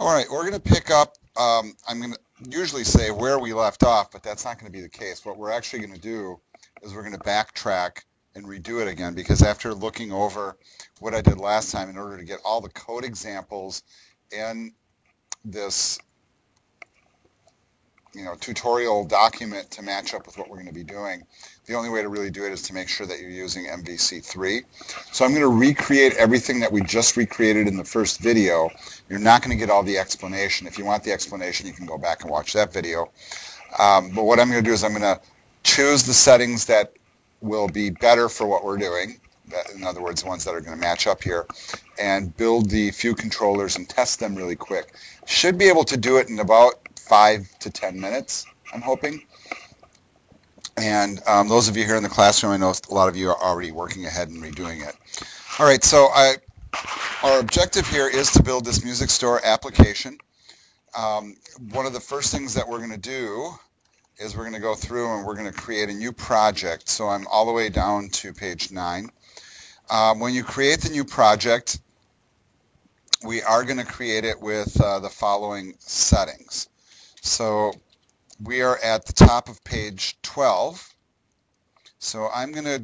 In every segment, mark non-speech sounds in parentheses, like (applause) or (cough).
All right, we're going to pick up, um, I'm going to usually say where we left off, but that's not going to be the case. What we're actually going to do is we're going to backtrack and redo it again because after looking over what I did last time in order to get all the code examples in this you know, tutorial document to match up with what we're going to be doing. The only way to really do it is to make sure that you're using MVC3. So I'm going to recreate everything that we just recreated in the first video. You're not going to get all the explanation. If you want the explanation, you can go back and watch that video. Um, but what I'm going to do is I'm going to choose the settings that will be better for what we're doing. In other words, the ones that are going to match up here, and build the few controllers and test them really quick. Should be able to do it in about five to ten minutes, I'm hoping. And um, those of you here in the classroom, I know a lot of you are already working ahead and redoing it. All right, so I, our objective here is to build this music store application. Um, one of the first things that we're going to do is we're going to go through and we're going to create a new project. So I'm all the way down to page 9. Um, when you create the new project, we are going to create it with uh, the following settings. So we are at the top of page 12. So I'm going to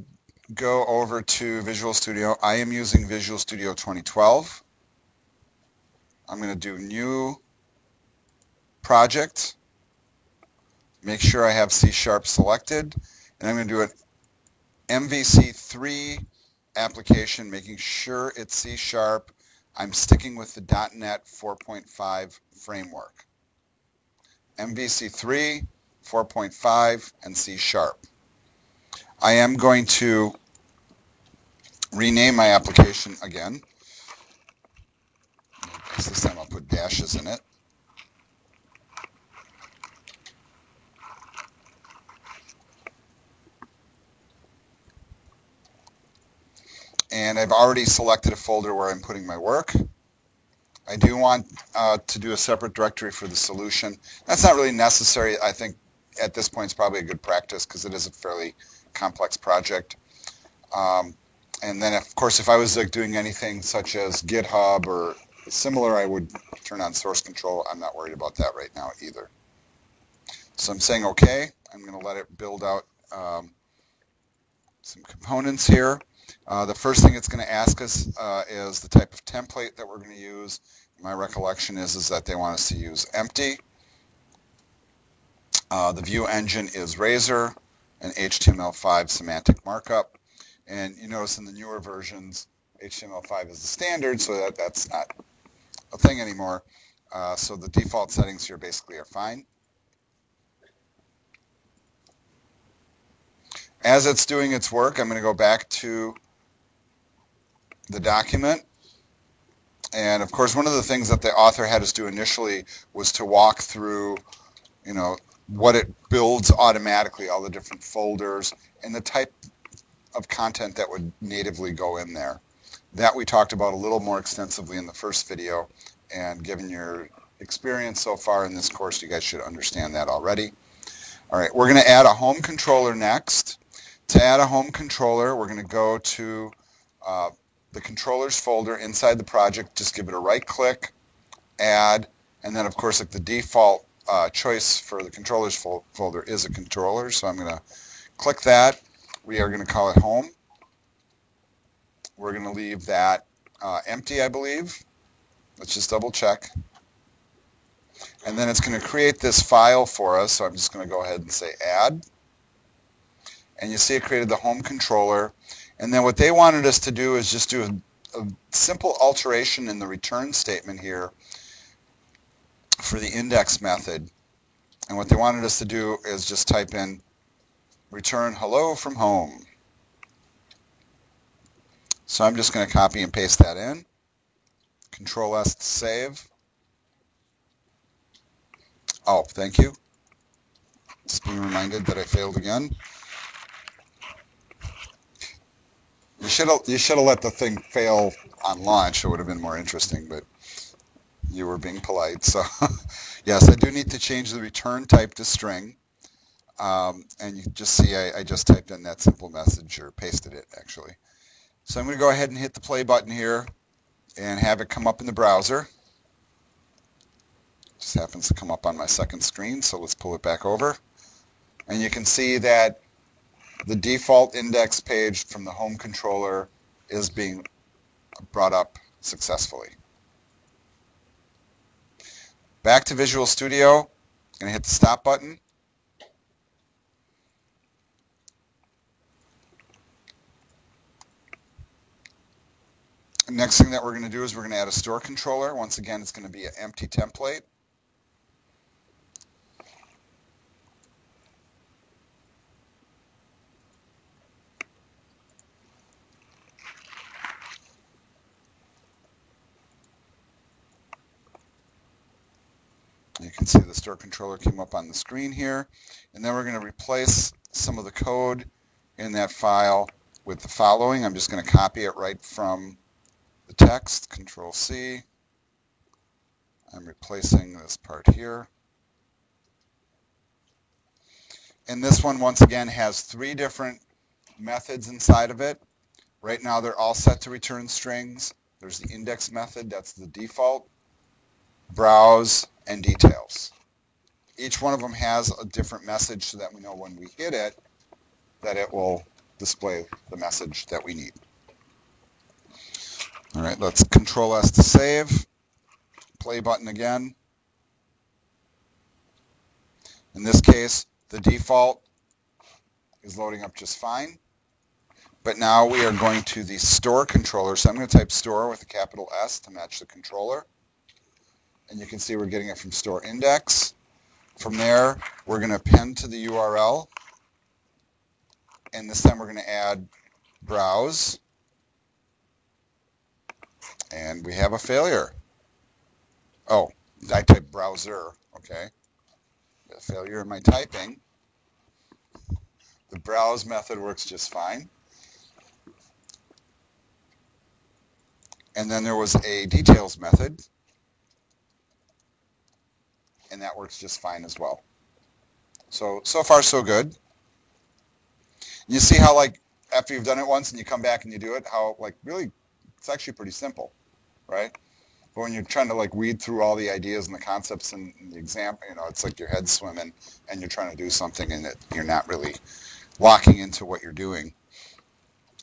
go over to Visual Studio. I am using Visual Studio 2012. I'm going to do New Project. Make sure I have C Sharp selected. And I'm going to do an MVC3 application, making sure it's C Sharp. I'm sticking with the .NET 4.5 framework. MVC3, 4.5, and C Sharp. I am going to rename my application again. This time I'll put dashes in it. And I've already selected a folder where I'm putting my work. I do want uh, to do a separate directory for the solution. That's not really necessary. I think at this point it's probably a good practice because it is a fairly complex project. Um, and then, of course, if I was like doing anything such as GitHub or similar, I would turn on source control. I'm not worried about that right now either. So I'm saying OK. I'm going to let it build out um, some components here. Uh, the first thing it's going to ask us uh, is the type of template that we're going to use. My recollection is, is that they want us to use empty. Uh, the view engine is Razor and HTML5 semantic markup. And you notice in the newer versions, HTML5 is the standard, so that, that's not a thing anymore. Uh, so the default settings here basically are fine. As it's doing its work, I'm going to go back to the document. And of course, one of the things that the author had us do initially was to walk through, you know, what it builds automatically, all the different folders, and the type of content that would natively go in there. That we talked about a little more extensively in the first video, and given your experience so far in this course, you guys should understand that already. All right, we're going to add a home controller next. To add a home controller, we're going to go to uh, the controllers folder inside the project. Just give it a right click, add, and then of course like the default uh, choice for the controllers fol folder is a controller. So I'm going to click that. We are going to call it home. We're going to leave that uh, empty, I believe. Let's just double check. And then it's going to create this file for us. So I'm just going to go ahead and say add. And you see it created the home controller. And then what they wanted us to do is just do a, a simple alteration in the return statement here for the index method. And what they wanted us to do is just type in return hello from home. So I'm just going to copy and paste that in. Control S to save. Oh, thank you. Just being reminded that I failed again. You should have you should have let the thing fail on launch. It would have been more interesting, but you were being polite. So (laughs) yes, I do need to change the return type to string. Um, and you just see I, I just typed in that simple message or pasted it actually. So I'm going to go ahead and hit the play button here and have it come up in the browser. Just happens to come up on my second screen, so let's pull it back over. And you can see that the default index page from the home controller is being brought up successfully. Back to Visual Studio, to hit the stop button. Next thing that we're going to do is we're going to add a store controller. Once again, it's going to be an empty template. Can see the store controller came up on the screen here. And then we're going to replace some of the code in that file with the following. I'm just going to copy it right from the text, Control C. I'm replacing this part here. And this one, once again, has three different methods inside of it. Right now, they're all set to return strings. There's the index method, that's the default. Browse, and details. Each one of them has a different message so that we know when we hit it that it will display the message that we need. All right, let's Control S to save. Play button again. In this case, the default is loading up just fine. But now we are going to the store controller. So I'm going to type store with a capital S to match the controller and you can see we're getting it from store index. From there, we're going to append to the URL, and this time we're going to add browse, and we have a failure. Oh, I typed browser, okay. A failure in my typing. The browse method works just fine. And then there was a details method and that works just fine as well. So, so far so good. You see how like after you've done it once and you come back and you do it, how like really it's actually pretty simple, right? But when you're trying to like read through all the ideas and the concepts and, the example, you know, it's like your head's swimming and you're trying to do something and it, you're not really locking into what you're doing.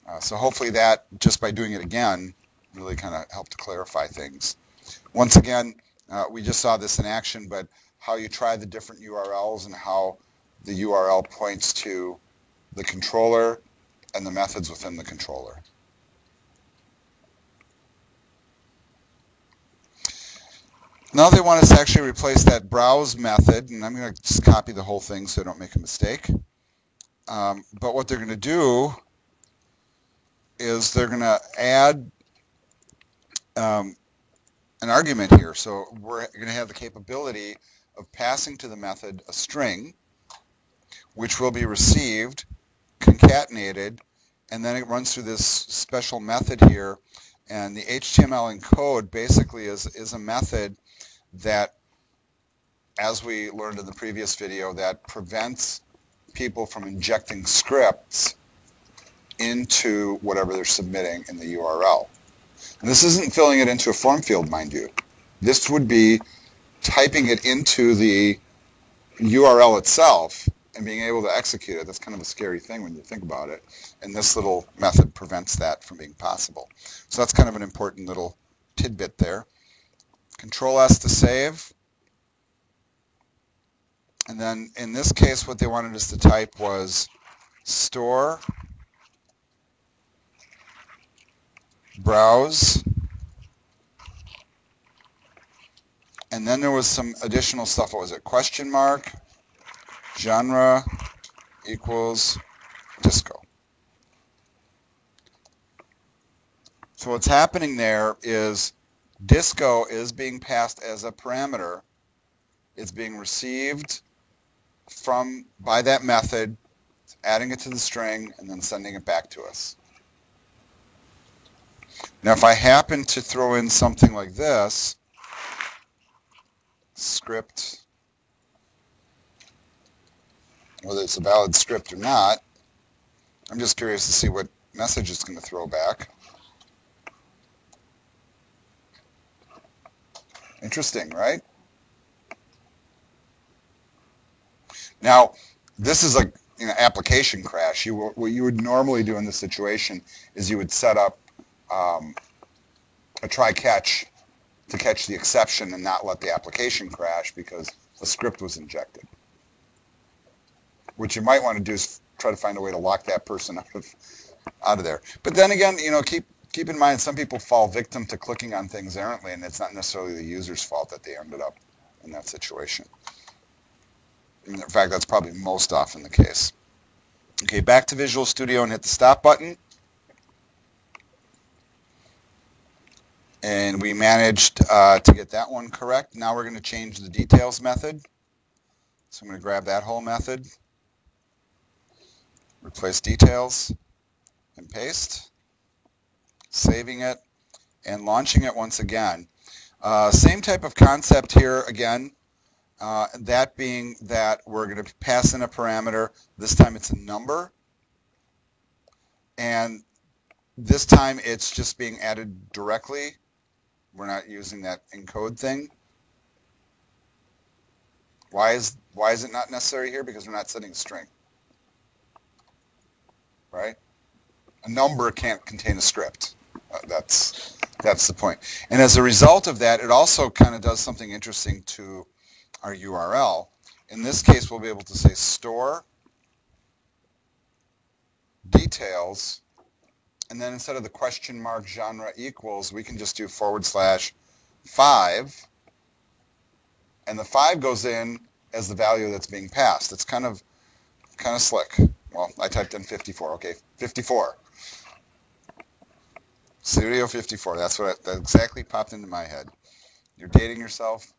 Uh, so hopefully that, just by doing it again, really kind of helped clarify things. Once again, uh, we just saw this in action, but how you try the different URLs and how the URL points to the controller and the methods within the controller. Now they want us to actually replace that browse method, and I'm going to just copy the whole thing so I don't make a mistake. Um, but what they're going to do is they're going to add um, an argument here. So we're going to have the capability of passing to the method a string, which will be received, concatenated, and then it runs through this special method here. And the HTML encode basically is, is a method that, as we learned in the previous video, that prevents people from injecting scripts into whatever they're submitting in the URL. This isn't filling it into a form field, mind you. This would be typing it into the URL itself and being able to execute it. That's kind of a scary thing when you think about it. And this little method prevents that from being possible. So that's kind of an important little tidbit there. Control S to save. And then in this case, what they wanted us to type was store browse. And then there was some additional stuff. What was it? Question mark, genre equals disco. So what's happening there is disco is being passed as a parameter. It's being received from by that method, adding it to the string, and then sending it back to us. Now, if I happen to throw in something like this, script, whether it's a valid script or not, I'm just curious to see what message it's going to throw back. Interesting, right? Now, this is a application crash. You, what you would normally do in this situation is you would set up um, a try catch to catch the exception and not let the application crash because a script was injected. What you might want to do is try to find a way to lock that person (laughs) out of out of there. But then again, you know, keep keep in mind some people fall victim to clicking on things errantly, and it's not necessarily the user's fault that they ended up in that situation. In fact, that's probably most often the case. Okay, back to Visual Studio and hit the stop button. And we managed uh, to get that one correct. Now we're going to change the details method. So I'm going to grab that whole method, replace details, and paste, saving it, and launching it once again. Uh, same type of concept here again. Uh, that being that we're going to pass in a parameter. This time it's a number. And this time it's just being added directly. We're not using that encode thing. Why is why is it not necessary here? Because we're not setting a string. Right? A number can't contain a script. Uh, that's that's the point. And as a result of that, it also kind of does something interesting to our URL. In this case, we'll be able to say store details, and then instead of the question mark genre equals, we can just do forward slash 5, and the 5 goes in as the value that's being passed. It's kind of kind of slick. Well, I typed in 54. Okay, 54. Studio 54. That's what I, that exactly popped into my head. You're dating yourself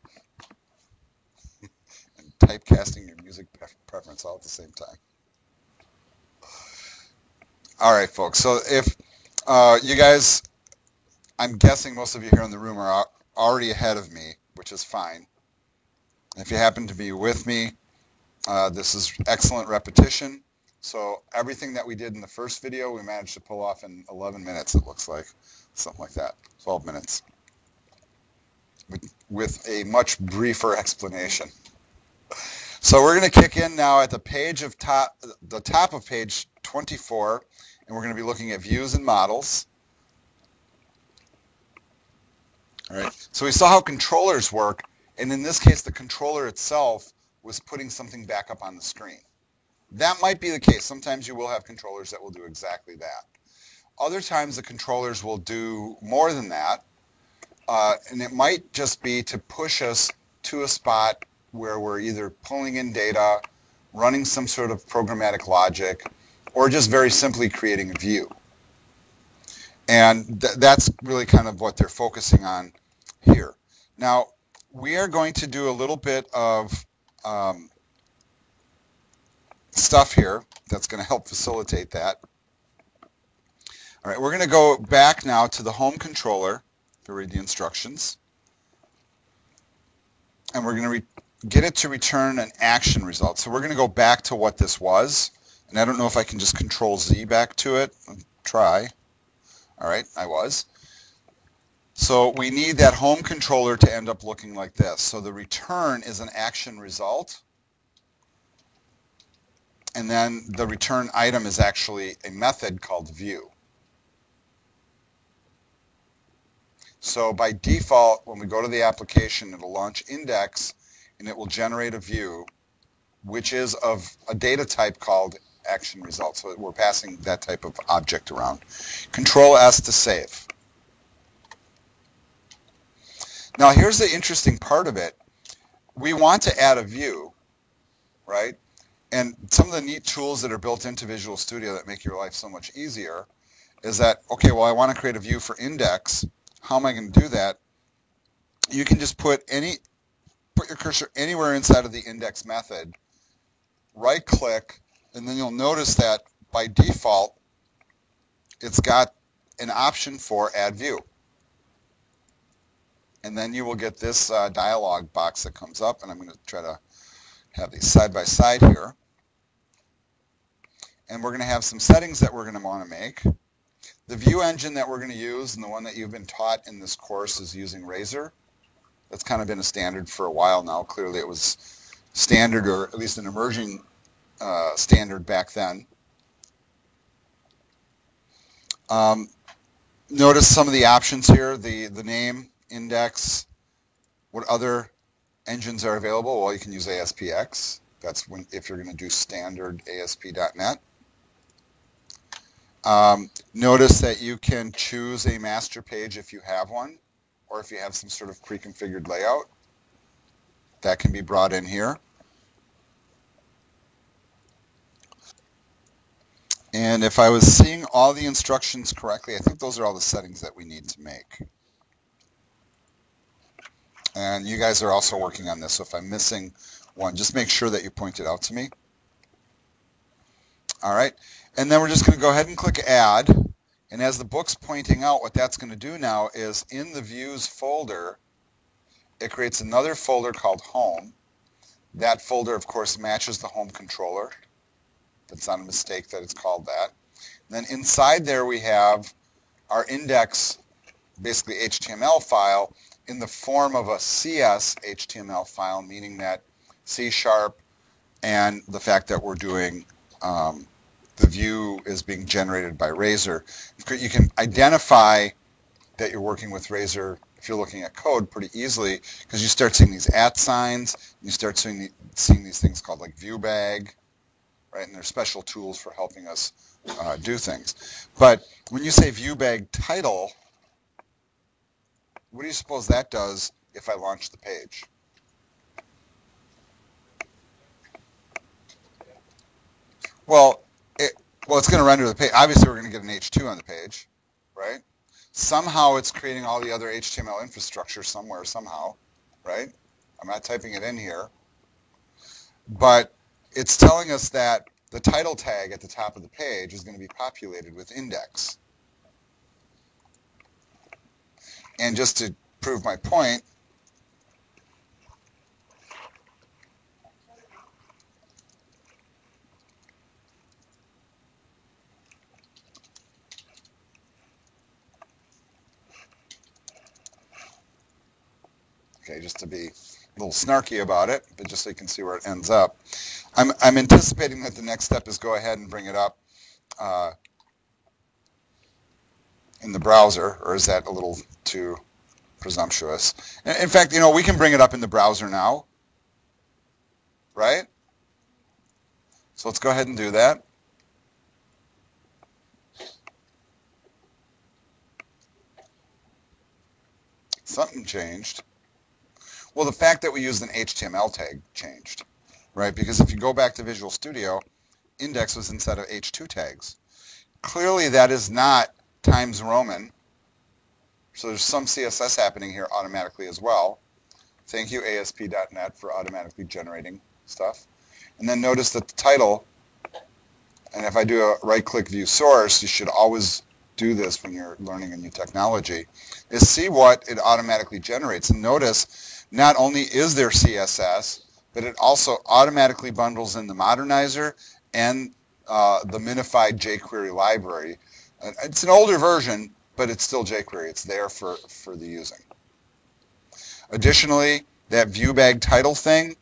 (laughs) and typecasting your music preference all at the same time. All right, folks. So if uh, you guys, I'm guessing most of you here in the room are already ahead of me, which is fine. If you happen to be with me, uh, this is excellent repetition. So everything that we did in the first video, we managed to pull off in 11 minutes, it looks like. Something like that, 12 minutes. With, with a much briefer explanation. So we're going to kick in now at the page of top, the top of page 24, and we're going to be looking at views and models. All right. So we saw how controllers work, and in this case, the controller itself was putting something back up on the screen. That might be the case. Sometimes you will have controllers that will do exactly that. Other times the controllers will do more than that, uh, and it might just be to push us to a spot where we're either pulling in data, running some sort of programmatic logic, or just very simply creating a view. And th that's really kind of what they're focusing on here. Now, we are going to do a little bit of um, stuff here that's going to help facilitate that. All right, we're going to go back now to the home controller to read the instructions. And we're going to get it to return an action result. So we're going to go back to what this was. And I don't know if I can just control Z back to it. Try. All right, I was. So we need that home controller to end up looking like this. So the return is an action result. And then the return item is actually a method called view. So by default, when we go to the application, it'll launch index and it will generate a view which is of a data type called action result. So we're passing that type of object around. Control S to save. Now here's the interesting part of it. We want to add a view, right? And some of the neat tools that are built into Visual Studio that make your life so much easier is that, okay, well, I want to create a view for index. How am I going to do that? You can just put any put your cursor anywhere inside of the index method, right click, and then you'll notice that by default, it's got an option for add view. And then you will get this uh, dialog box that comes up, and I'm going to try to have these side by side here. And we're going to have some settings that we're going to want to make. The view engine that we're going to use, and the one that you've been taught in this course, is using Razor. That's kind of been a standard for a while now. Clearly it was standard or at least an emerging uh, standard back then. Um, notice some of the options here, the, the name, index, what other engines are available. Well, you can use ASPX. That's when if you're going to do standard ASP.NET. Um, notice that you can choose a master page if you have one, or if you have some sort of pre-configured layout. That can be brought in here. And if I was seeing all the instructions correctly, I think those are all the settings that we need to make. And you guys are also working on this, so if I'm missing one, just make sure that you point it out to me. All right, and then we're just going to go ahead and click Add. And as the book's pointing out, what that's going to do now is in the Views folder, it creates another folder called Home. That folder, of course, matches the home controller. It's not a mistake that it's called that. And then inside there we have our index, basically HTML file, in the form of a CS HTML file, meaning that C Sharp and the fact that we're doing um, the view is being generated by Razor. You can identify that you're working with Razor if you're looking at code pretty easily because you start seeing these at signs, you start seeing, the, seeing these things called like ViewBag, right? And there's special tools for helping us uh, do things. But when you say ViewBag title, what do you suppose that does if I launch the page? Well, it, well, it's going to render the page. Obviously, we're going to get an H2 on the page, right? Somehow it's creating all the other HTML infrastructure somewhere, somehow, right? I'm not typing it in here. But it's telling us that the title tag at the top of the page is going to be populated with index. And just to prove my point, okay, just to be a little snarky about it, but just so you can see where it ends up. I'm, I'm anticipating that the next step is go ahead and bring it up uh, in the browser, or is that a little too presumptuous? In fact, you know, we can bring it up in the browser now, right? So let's go ahead and do that. Something changed. Well, the fact that we used an HTML tag changed right? Because if you go back to Visual Studio, index was instead of H2 tags. Clearly that is not Times Roman. So there's some CSS happening here automatically as well. Thank you ASP.NET for automatically generating stuff. And then notice that the title, and if I do a right-click view source, you should always do this when you're learning a new technology, is see what it automatically generates. And notice not only is there CSS, but it also automatically bundles in the Modernizr and uh, the minified jQuery library. It's an older version, but it's still jQuery. It's there for, for the using. Additionally, that ViewBag title thing,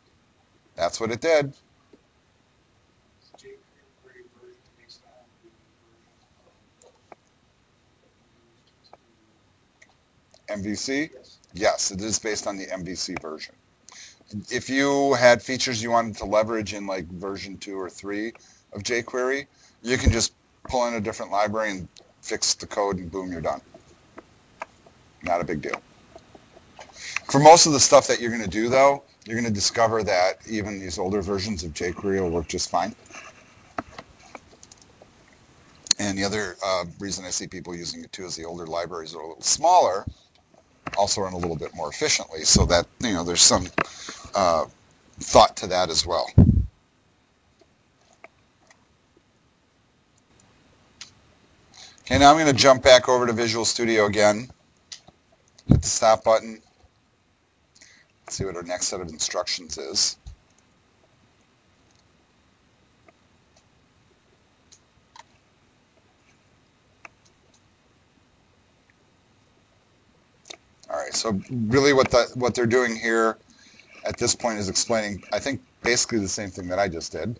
that's what it did. MVC? Yes, it is based on the MVC version if you had features you wanted to leverage in like version two or three of jQuery, you can just pull in a different library and fix the code and boom, you're done. Not a big deal. For most of the stuff that you're going to do though, you're going to discover that even these older versions of jQuery will work just fine. And the other uh, reason I see people using it too is the older libraries are a little smaller, also run a little bit more efficiently, so that you know there's some uh, thought to that as well. Okay, now I'm going to jump back over to Visual Studio again. Hit the stop button. Let's see what our next set of instructions is. All right. So really, what the, what they're doing here at this point is explaining, I think, basically the same thing that I just did.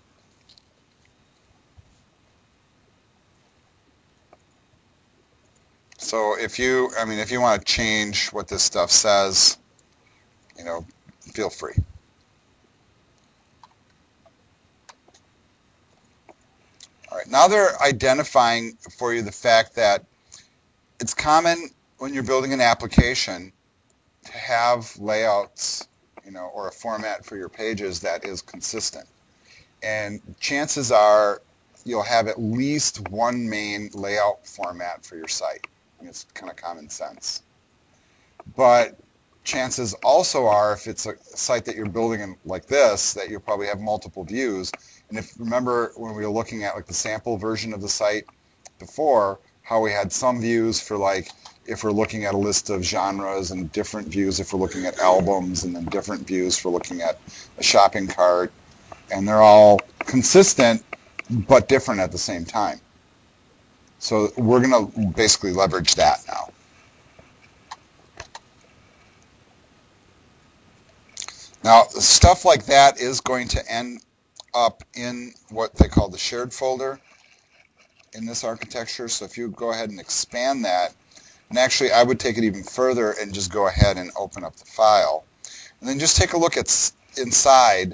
So if you, I mean, if you want to change what this stuff says, you know, feel free. All right, now they're identifying for you the fact that it's common when you're building an application to have layouts, you know, or a format for your pages that is consistent. And chances are you'll have at least one main layout format for your site. It's kind of common sense. But chances also are, if it's a site that you're building in like this, that you'll probably have multiple views. And if remember when we were looking at like the sample version of the site before, how we had some views for like if we're looking at a list of genres and different views if we're looking at albums and then different views for looking at a shopping cart and they're all consistent but different at the same time. So we're going to basically leverage that now. Now, stuff like that is going to end up in what they call the shared folder in this architecture. So if you go ahead and expand that, and actually I would take it even further and just go ahead and open up the file. And then just take a look at inside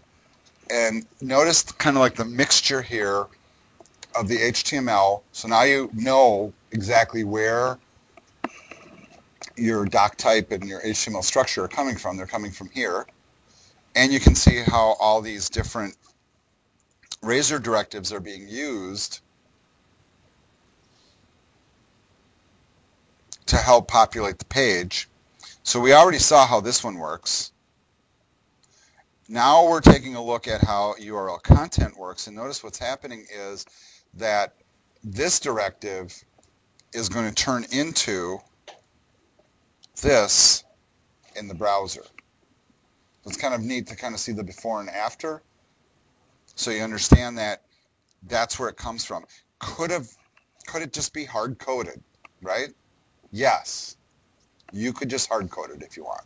and notice kind of like the mixture here of the HTML. So now you know exactly where your doc type and your HTML structure are coming from. They're coming from here. And you can see how all these different razor directives are being used to help populate the page. So we already saw how this one works. Now we're taking a look at how URL content works and notice what's happening is that this directive is going to turn into this in the browser. It's kind of neat to kind of see the before and after so you understand that that's where it comes from. Could have could it just be hard coded, right? Yes. You could just hard code it if you want.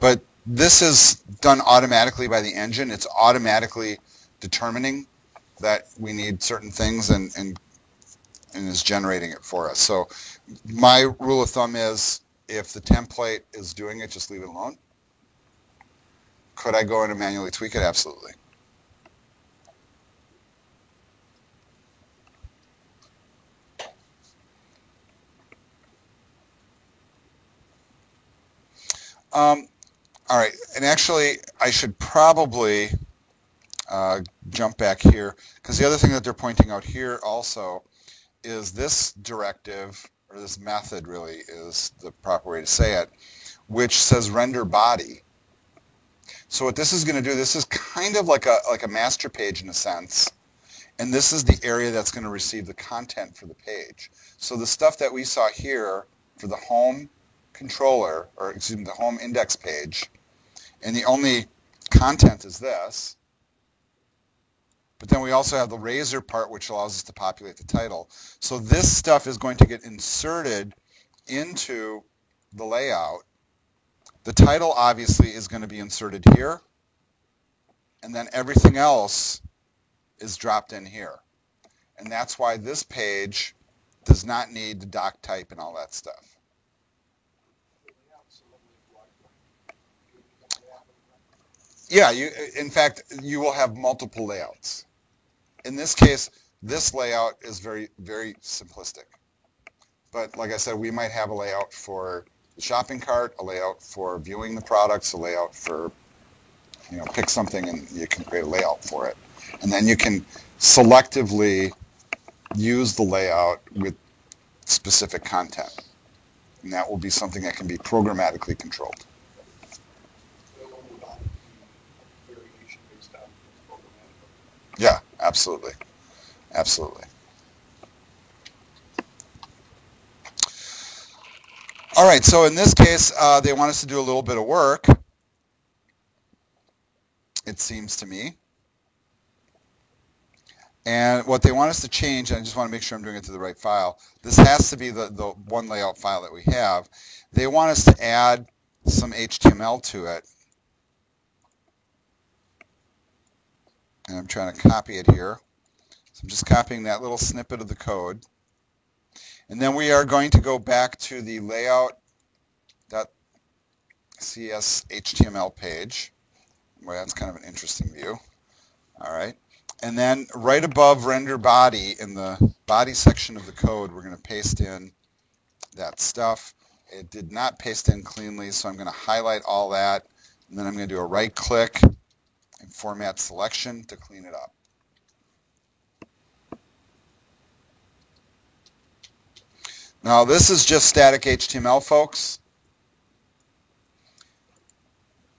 But this is done automatically by the engine. It's automatically determining that we need certain things and, and, and is generating it for us. So my rule of thumb is if the template is doing it, just leave it alone. Could I go in and manually tweak it? Absolutely. Um, all right, and actually, I should probably uh, jump back here because the other thing that they're pointing out here also is this directive or this method really is the proper way to say it, which says render body. So what this is going to do, this is kind of like a like a master page in a sense, and this is the area that's going to receive the content for the page. So the stuff that we saw here for the home controller, or excuse me, the home index page, and the only content is this. But then we also have the razor part, which allows us to populate the title. So this stuff is going to get inserted into the layout. The title obviously is going to be inserted here. And then everything else is dropped in here. And that's why this page does not need the doc type and all that stuff. Yeah, you, in fact, you will have multiple layouts. In this case, this layout is very, very simplistic. But like I said, we might have a layout for the shopping cart, a layout for viewing the products, a layout for, you know, pick something and you can create a layout for it. And then you can selectively use the layout with specific content. And that will be something that can be programmatically controlled. Yeah, absolutely. Absolutely. All right, so in this case, uh, they want us to do a little bit of work, it seems to me. And what they want us to change, and I just want to make sure I'm doing it to the right file, this has to be the, the one layout file that we have. They want us to add some HTML to it. And I'm trying to copy it here. So I'm just copying that little snippet of the code. And then we are going to go back to the layout.cs HTML page. Well, that's kind of an interesting view. All right. And then right above render body in the body section of the code, we're going to paste in that stuff. It did not paste in cleanly, so I'm going to highlight all that. And then I'm going to do a right click format selection to clean it up. Now this is just static HTML, folks.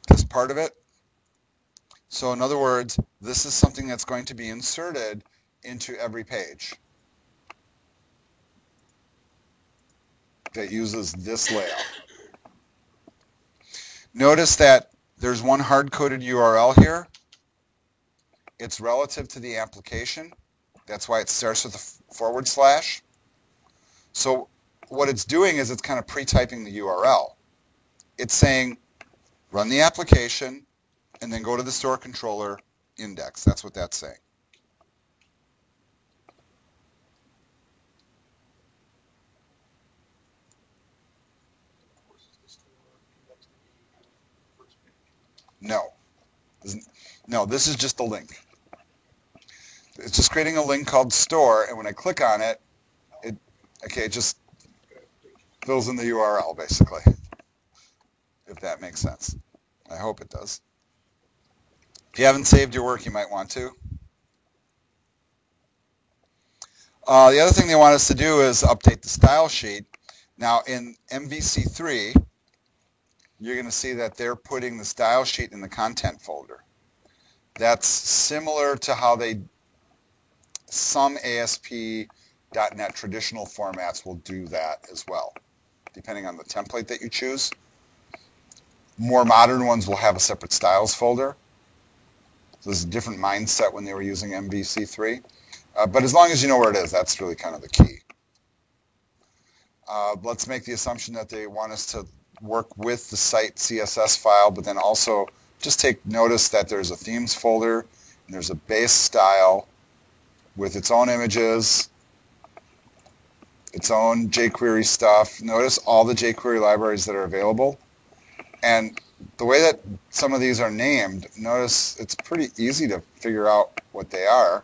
This part of it. So in other words, this is something that's going to be inserted into every page that uses this layout. Notice that there's one hard-coded URL here. It's relative to the application. That's why it starts with a forward slash. So what it's doing is it's kind of pre-typing the URL. It's saying, run the application, and then go to the store controller index. That's what that's saying. No. No, this is just a link. It's just creating a link called store, and when I click on it, it okay, it just fills in the URL basically. If that makes sense. I hope it does. If you haven't saved your work, you might want to. Uh, the other thing they want us to do is update the style sheet. Now in MVC3, you're going to see that they're putting the style sheet in the content folder. That's similar to how they, some ASP.NET traditional formats will do that as well, depending on the template that you choose. More modern ones will have a separate styles folder. So there's a different mindset when they were using MVC3. Uh, but as long as you know where it is, that's really kind of the key. Uh, let's make the assumption that they want us to work with the site CSS file, but then also just take notice that there's a themes folder and there's a base style with its own images, its own jQuery stuff. Notice all the jQuery libraries that are available. And the way that some of these are named, notice it's pretty easy to figure out what they are.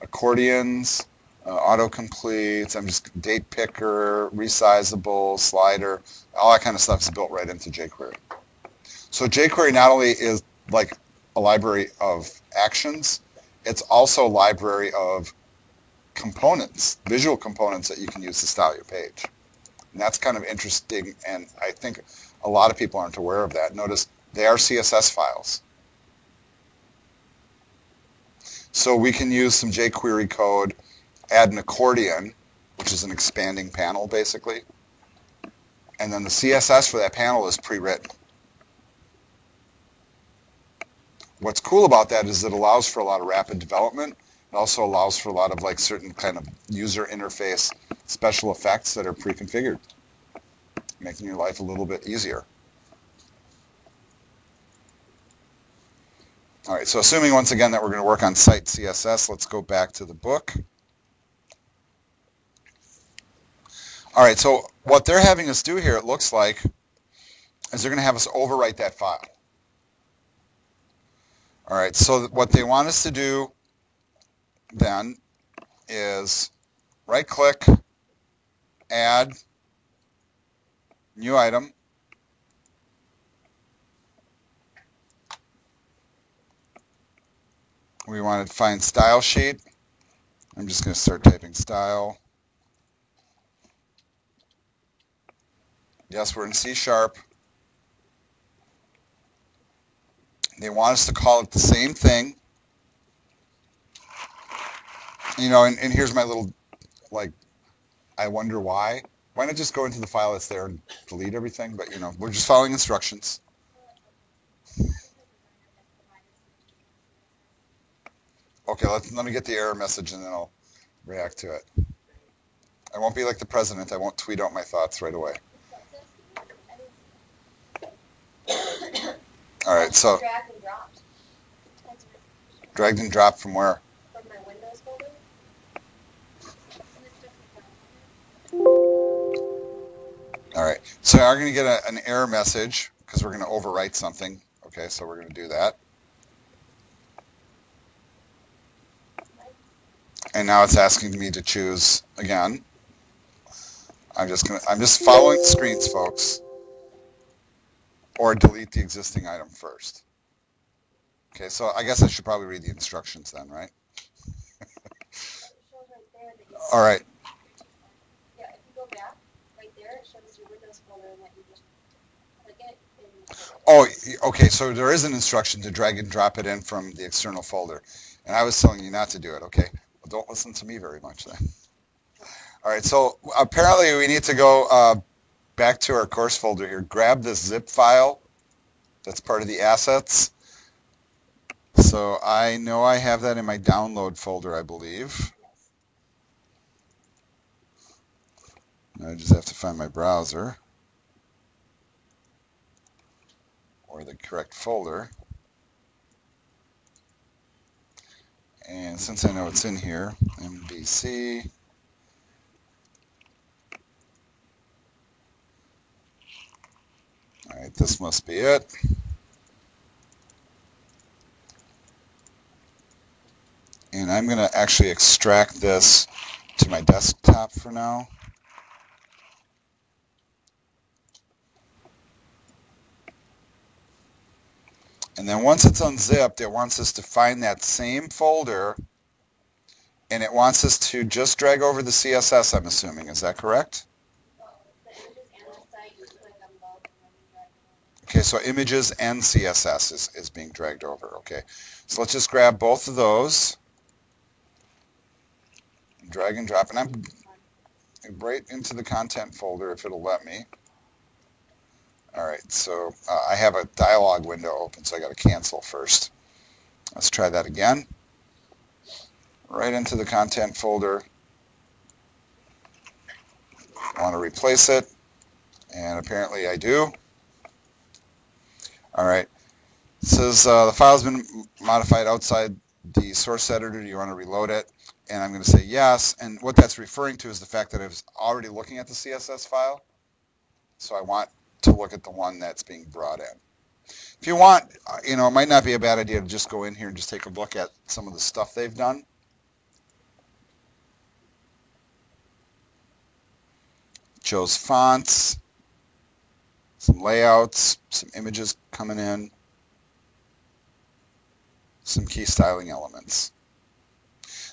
Accordions, uh, autocomplete, I'm just date picker, resizable, slider, all that kind of stuff is built right into jQuery. So jQuery not only is like a library of actions, it's also a library of components, visual components that you can use to style your page. And that's kind of interesting, and I think a lot of people aren't aware of that. Notice they are CSS files. So we can use some jQuery code, add an accordion, which is an expanding panel basically, and then the CSS for that panel is pre-written. What's cool about that is it allows for a lot of rapid development. It also allows for a lot of like certain kind of user interface special effects that are pre-configured making your life a little bit easier. All right, so assuming once again that we're going to work on site CSS, let's go back to the book. All right, so what they're having us do here, it looks like, is they're going to have us overwrite that file. All right, so what they want us to do then is right-click, add, new item. We want to find style sheet. I'm just going to start typing style. Yes, we're in C sharp. They want us to call it the same thing. You know, and, and here's my little, like, I wonder why. Why not just go into the file that's there and delete everything? But, you know, we're just following instructions. Okay, let, let me get the error message and then I'll react to it. I won't be like the president. I won't tweet out my thoughts right away. All right, so Dragged and dropped. dragged and dropped from where? From my Windows folder. All right. So are going to get a, an error message because we're going to overwrite something. Okay, so we're going to do that. And now it's asking me to choose again. I'm just going to, I'm just following screens, folks. Or delete the existing item first. Okay, so I guess I should probably read the instructions then, right? (laughs) All right. Yeah, if you go back, right there, it shows your Windows folder and that you just click it and. Oh, okay, so there is an instruction to drag and drop it in from the external folder. And I was telling you not to do it, okay? Well, don't listen to me very much then. All right, so apparently we need to go uh, back to our course folder here. Grab this zip file that's part of the assets. So I know I have that in my download folder, I believe. I just have to find my browser or the correct folder. And since I know it's in here, MVC. All right, this must be it. And I'm going to actually extract this to my desktop for now. And then once it's unzipped, it wants us to find that same folder and it wants us to just drag over the CSS, I'm assuming. Is that correct? The images and the site, you click on both and then you drag it over. Okay, so images and CSS is, is being dragged over. Okay, so let's just grab both of those. Drag and drop, and I'm right into the content folder if it'll let me. All right, so uh, I have a dialog window open, so I got to cancel first. Let's try that again. Right into the content folder. I want to replace it, and apparently I do. All right. It says uh, the file's been modified outside the source editor. Do you want to reload it? And I'm going to say yes. And what that's referring to is the fact that I was already looking at the CSS file. So I want to look at the one that's being brought in. If you want, uh, you know, it might not be a bad idea to just go in here and just take a look at some of the stuff they've done. Chose fonts, some layouts, some images coming in, some key styling elements.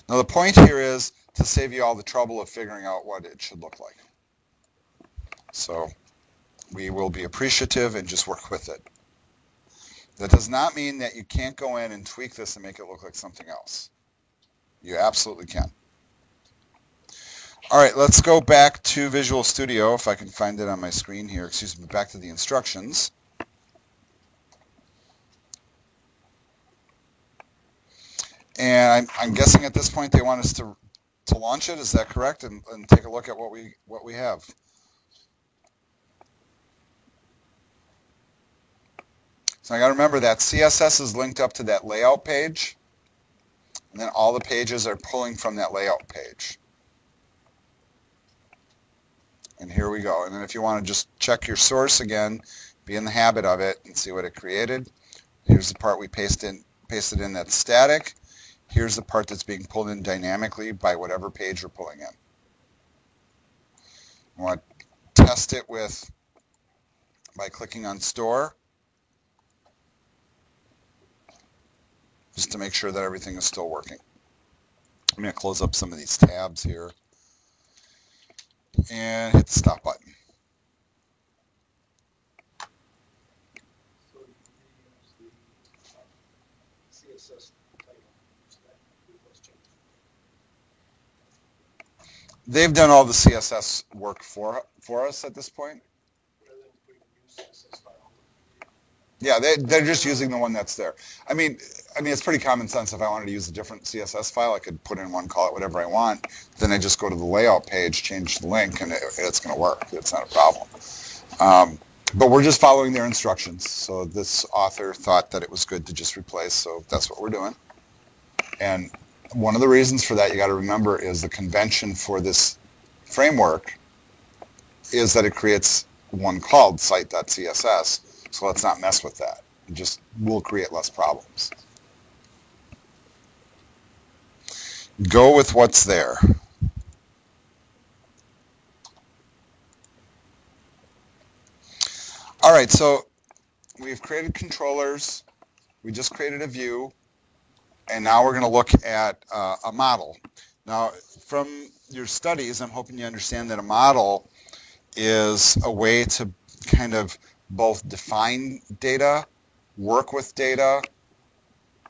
Now the point here is to save you all the trouble of figuring out what it should look like. So we will be appreciative and just work with it. That does not mean that you can't go in and tweak this and make it look like something else. You absolutely can. All right, let's go back to Visual Studio, if I can find it on my screen here. Excuse me, back to the instructions. And I'm, I'm guessing at this point they want us to to launch it. Is that correct? And, and take a look at what we what we have. So I got to remember that CSS is linked up to that layout page, and then all the pages are pulling from that layout page. And here we go. And then if you want to just check your source again, be in the habit of it and see what it created. Here's the part we paste in, pasted in that's static. Here's the part that's being pulled in dynamically by whatever page you're pulling in. You want to test it with by clicking on store just to make sure that everything is still working. I'm going to close up some of these tabs here and hit the stop button. They've done all the CSS work for for us at this point. Rather than putting a new CSS file. Yeah, they, they're just using the one that's there. I mean, I mean, it's pretty common sense. If I wanted to use a different CSS file, I could put in one, call it whatever I want. Then I just go to the layout page, change the link, and it, it's going to work. It's not a problem. Um, but we're just following their instructions. So this author thought that it was good to just replace. So that's what we're doing. And one of the reasons for that you got to remember is the convention for this framework is that it creates one called site.css. So let's not mess with that. It just will create less problems. Go with what's there. All right, so we've created controllers. We just created a view. And now we're going to look at uh, a model. Now, from your studies, I'm hoping you understand that a model is a way to kind of both define data, work with data,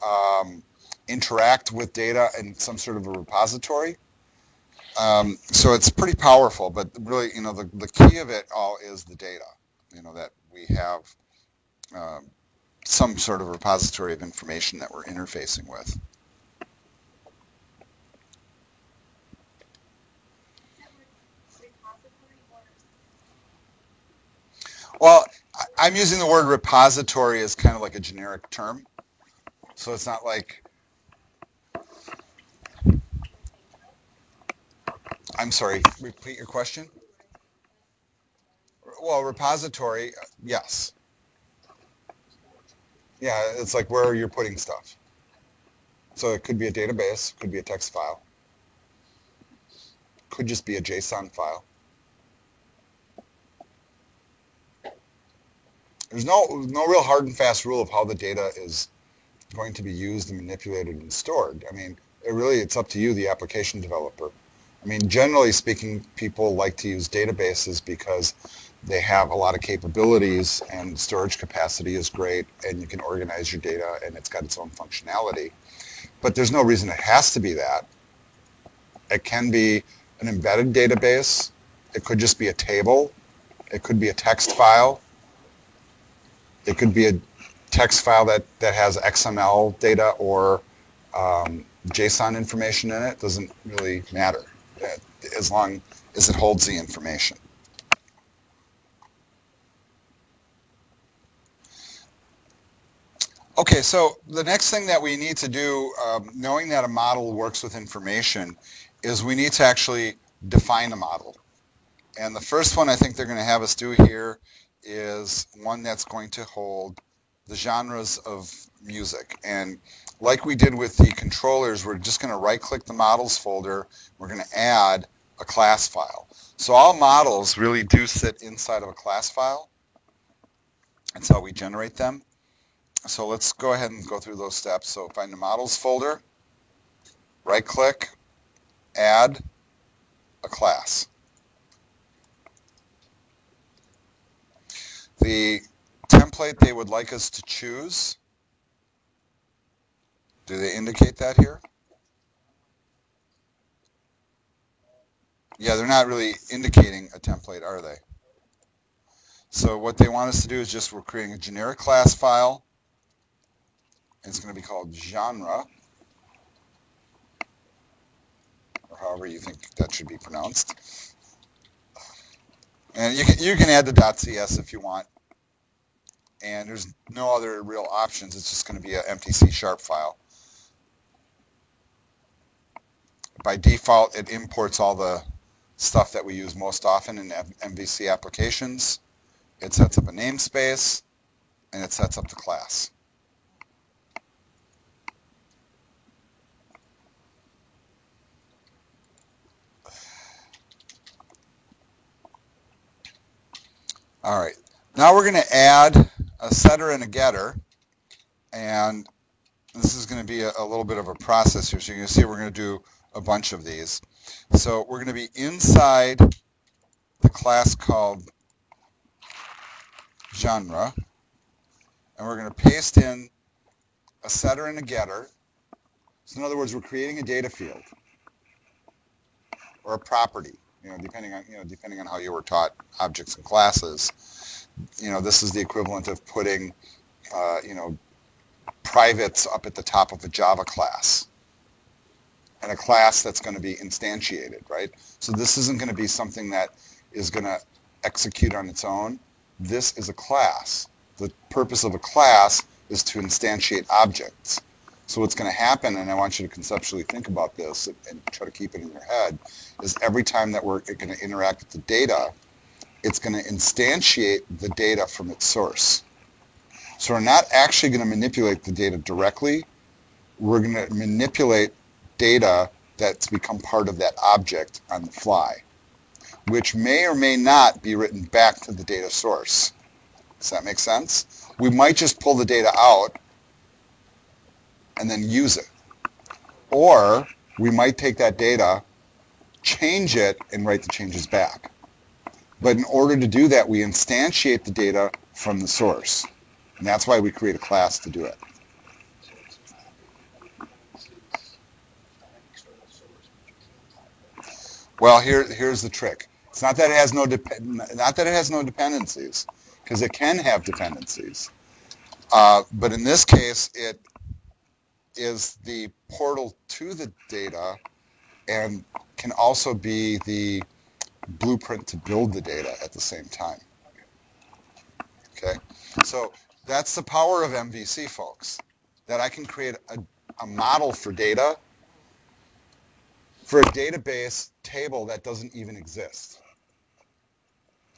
um, interact with data in some sort of a repository. Um, so it's pretty powerful, but really, you know, the, the key of it all is the data, you know, that we have um, some sort of repository of information that we're interfacing with. Well, I'm using the word repository as kind of like a generic term. So it's not like, I'm sorry, repeat your question? Well, repository, yes. Yeah, it's like where you're putting stuff. So it could be a database, could be a text file, could just be a JSON file. There's no no real hard and fast rule of how the data is going to be used and manipulated and stored. I mean, it really it's up to you, the application developer. I mean, generally speaking, people like to use databases because they have a lot of capabilities and storage capacity is great and you can organize your data and it's got its own functionality. But there's no reason it has to be that. It can be an embedded database. It could just be a table. It could be a text file. It could be a text file that, that has XML data or um, JSON information in it. Doesn't really matter as long as it holds the information. Okay, so the next thing that we need to do, um, knowing that a model works with information, is we need to actually define a model. And the first one I think they're going to have us do here is one that's going to hold the genres of music. And like we did with the controllers, we're just going to right-click the models folder. We're going to add a class file. So all models really do sit inside of a class file. That's how we generate them. So let's go ahead and go through those steps. So find the models folder, right-click, add a class. The template they would like us to choose, do they indicate that here? Yeah, they're not really indicating a template, are they? So what they want us to do is just we're creating a generic class file. It's going to be called genre, or however you think that should be pronounced. And you can, you can add the .cs if you want. And there's no other real options. It's just going to be an empty C sharp file. By default, it imports all the stuff that we use most often in MVC applications. It sets up a namespace, and it sets up the class. All right, now we're going to add a setter and a getter, and this is going to be a, a little bit of a process here. So you can see we're going to do a bunch of these. So we're going to be inside the class called genre, and we're going to paste in a setter and a getter. So in other words, we're creating a data field or a property, you know, depending on, you know, depending on how you were taught objects and classes. You know, this is the equivalent of putting, uh, you know, privates up at the top of a Java class and a class that's going to be instantiated, right? So this isn't going to be something that is going to execute on its own. This is a class. The purpose of a class is to instantiate objects. So what's going to happen, and I want you to conceptually think about this and try to keep it in your head, is every time that we're going to interact with the data, it's going to instantiate the data from its source. So we're not actually going to manipulate the data directly. We're going to manipulate data that's become part of that object on the fly, which may or may not be written back to the data source. Does that make sense? We might just pull the data out and then use it. Or we might take that data, change it, and write the changes back. But in order to do that, we instantiate the data from the source. And that's why we create a class to do it. Well, here, here's the trick. It's not that it has no not that it has no dependencies, because it can have dependencies. Uh, but in this case, it is the portal to the data, and can also be the blueprint to build the data at the same time. Okay, so that's the power of MVC, folks. That I can create a, a model for data for a database table that doesn't even exist.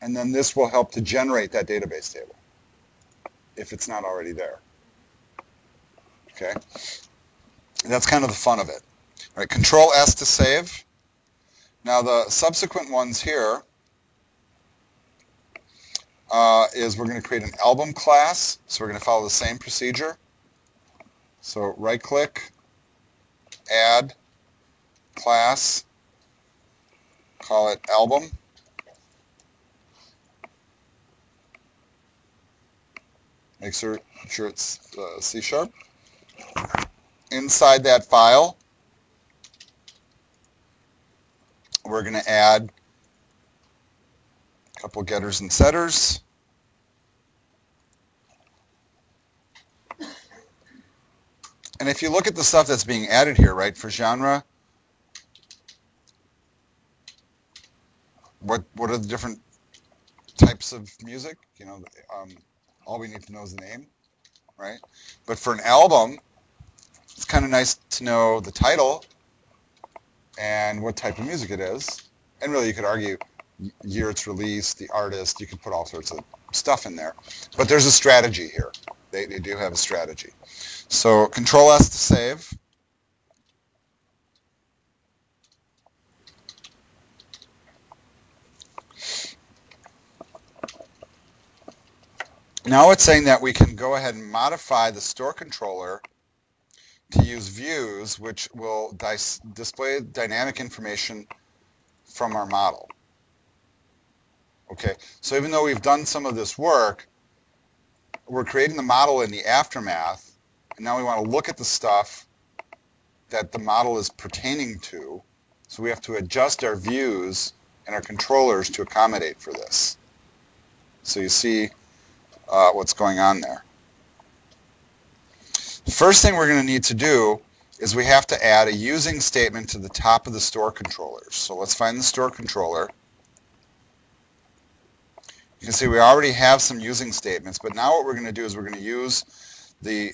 And then this will help to generate that database table if it's not already there. Okay? And that's kind of the fun of it. All right, Control S to save. Now the subsequent ones here uh, is we're going to create an album class. So we're going to follow the same procedure. So right click, add, class, call it album. Make sure, sure it's uh, C sharp. Inside that file, we're going to add a couple getters and setters. And if you look at the stuff that's being added here, right, for genre, what what are the different types of music? You know, um, all we need to know is the name, right? But for an album, it's kind of nice to know the title and what type of music it is. And really, you could argue year it's released, the artist. You could put all sorts of stuff in there. But there's a strategy here. They, they do have a strategy. So Control S to save. Now it's saying that we can go ahead and modify the store controller to use views, which will dis- display dynamic information from our model. Okay, so even though we've done some of this work, we're creating the model in the aftermath, and now we want to look at the stuff that the model is pertaining to. So we have to adjust our views and our controllers to accommodate for this. So you see uh, what's going on there. The first thing we're going to need to do is we have to add a using statement to the top of the store controllers. So let's find the store controller. You can see we already have some using statements, but now what we're going to do is we're going to use the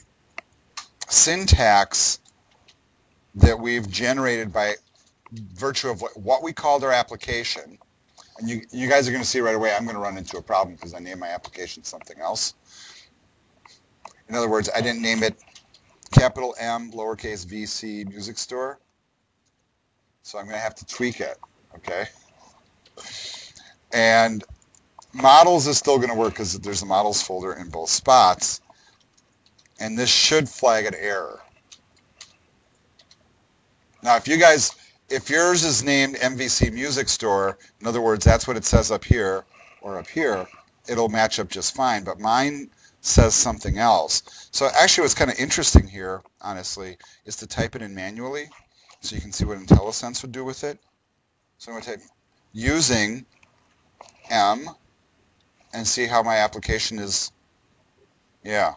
syntax that we've generated by virtue of what, what we called our application. And you, you guys are going to see right away I'm going to run into a problem because I named my application something else. In other words, I didn't name it capital M, lowercase VC music store. So I'm going to have to tweak it, okay? And models is still going to work because there's a models folder in both spots. And this should flag an error. Now, if you guys, if yours is named MVC Music Store, in other words, that's what it says up here or up here, it'll match up just fine. But mine says something else. So actually what's kind of interesting here, honestly, is to type it in manually so you can see what IntelliSense would do with it. So I'm going to type using M and see how my application is, yeah.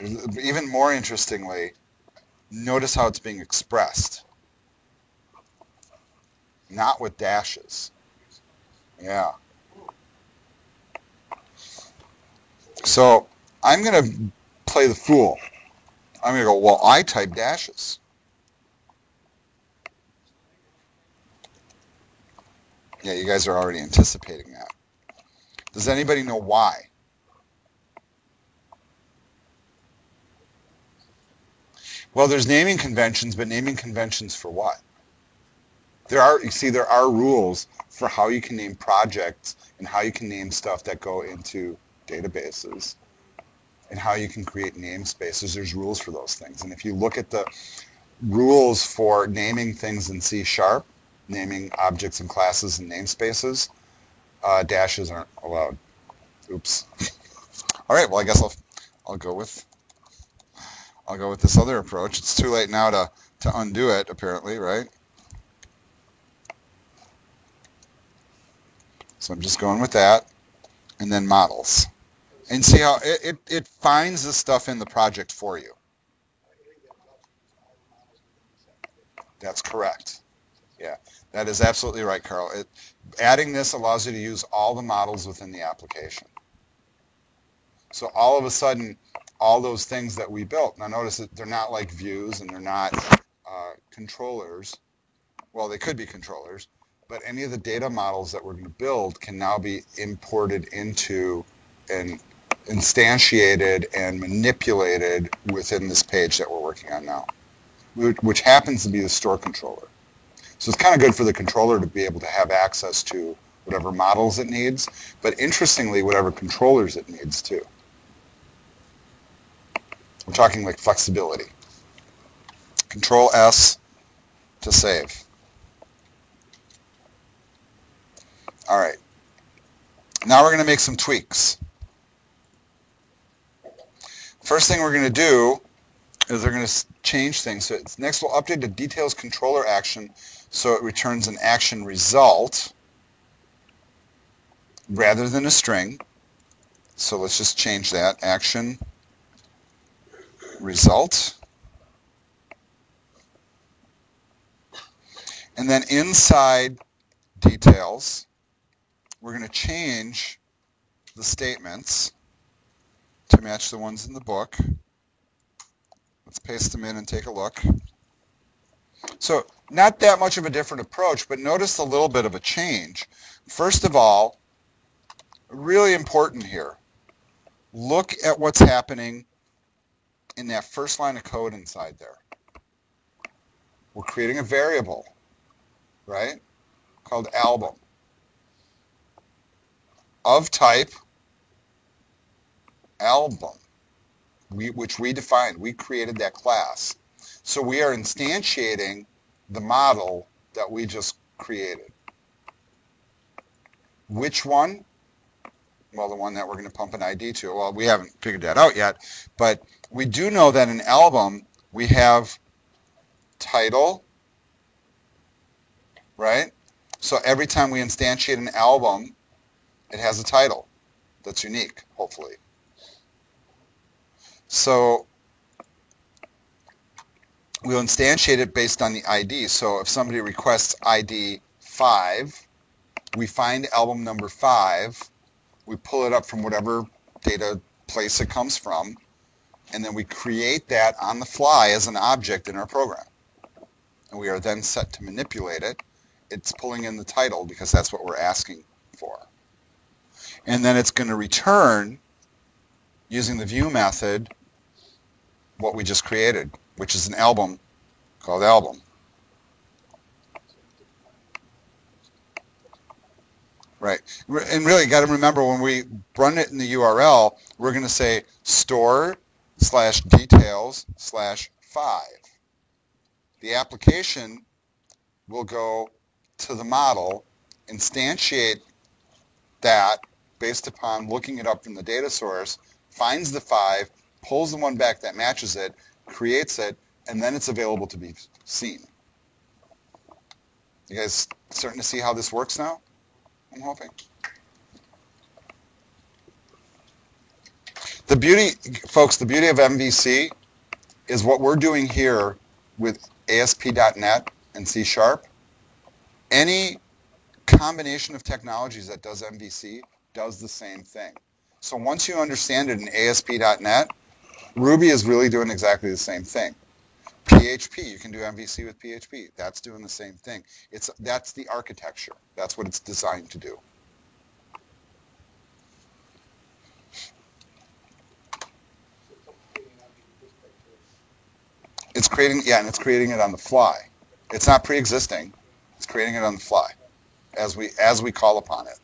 Even more interestingly, notice how it's being expressed. Not with dashes. Yeah. So I'm going to play the fool. I'm going to go, well, I type dashes. Yeah, you guys are already anticipating that. Does anybody know why? Well, there's naming conventions, but naming conventions for what? There are, you see, there are rules for how you can name projects and how you can name stuff that go into databases and how you can create namespaces. There's rules for those things. And if you look at the rules for naming things in C Sharp, naming objects and classes and namespaces, uh, dashes aren't allowed. Oops. (laughs) All right, well, I guess I'll, I'll go with I'll go with this other approach. It's too late now to, to undo it, apparently, right? So I'm just going with that. And then models. And see how it, it, it finds the stuff in the project for you. That's correct. Yeah, that is absolutely right, Carl. It, adding this allows you to use all the models within the application. So all of a sudden, all those things that we built. Now notice that they're not like views and they're not uh, controllers. Well, they could be controllers, but any of the data models that we're going to build can now be imported into and instantiated and manipulated within this page that we're working on now, which happens to be the store controller. So it's kind of good for the controller to be able to have access to whatever models it needs, but interestingly, whatever controllers it needs too. We're talking like flexibility. Control S to save. All right. Now we're going to make some tweaks. First thing we're going to do is we're going to change things. So next we'll update the details controller action so it returns an action result rather than a string. So let's just change that. Action result. And then inside details, we're going to change the statements to match the ones in the book. Let's paste them in and take a look. So not that much of a different approach, but notice a little bit of a change. First of all, really important here, look at what's happening in that first line of code inside there. We're creating a variable, right, called album of type album, we, which we defined. We created that class. So we are instantiating the model that we just created. Which one? Well, the one that we're going to pump an ID to. Well, we haven't figured that out yet, but we do know that in album we have title, right? So every time we instantiate an album, it has a title that's unique, hopefully. So we'll instantiate it based on the ID. So if somebody requests ID 5, we find album number 5, we pull it up from whatever data place it comes from, and then we create that on the fly as an object in our program. And we are then set to manipulate it. It's pulling in the title because that's what we're asking for. And then it's going to return, using the view method, what we just created, which is an album called album. Right. And really, you got to remember when we run it in the URL, we're going to say store slash details slash 5. The application will go to the model, instantiate that based upon looking it up from the data source, finds the 5, pulls the one back that matches it, creates it, and then it's available to be seen. You guys starting to see how this works now? I'm hoping. The beauty, folks, the beauty of MVC is what we're doing here with ASP.NET and C Sharp. Any combination of technologies that does MVC does the same thing. So once you understand it in ASP.NET, Ruby is really doing exactly the same thing. PHP, you can do MVC with PHP. That's doing the same thing. It's that's the architecture. That's what it's designed to do. It's creating, yeah, and it's creating it on the fly. It's not pre-existing. It's creating it on the fly, as we as we call upon it.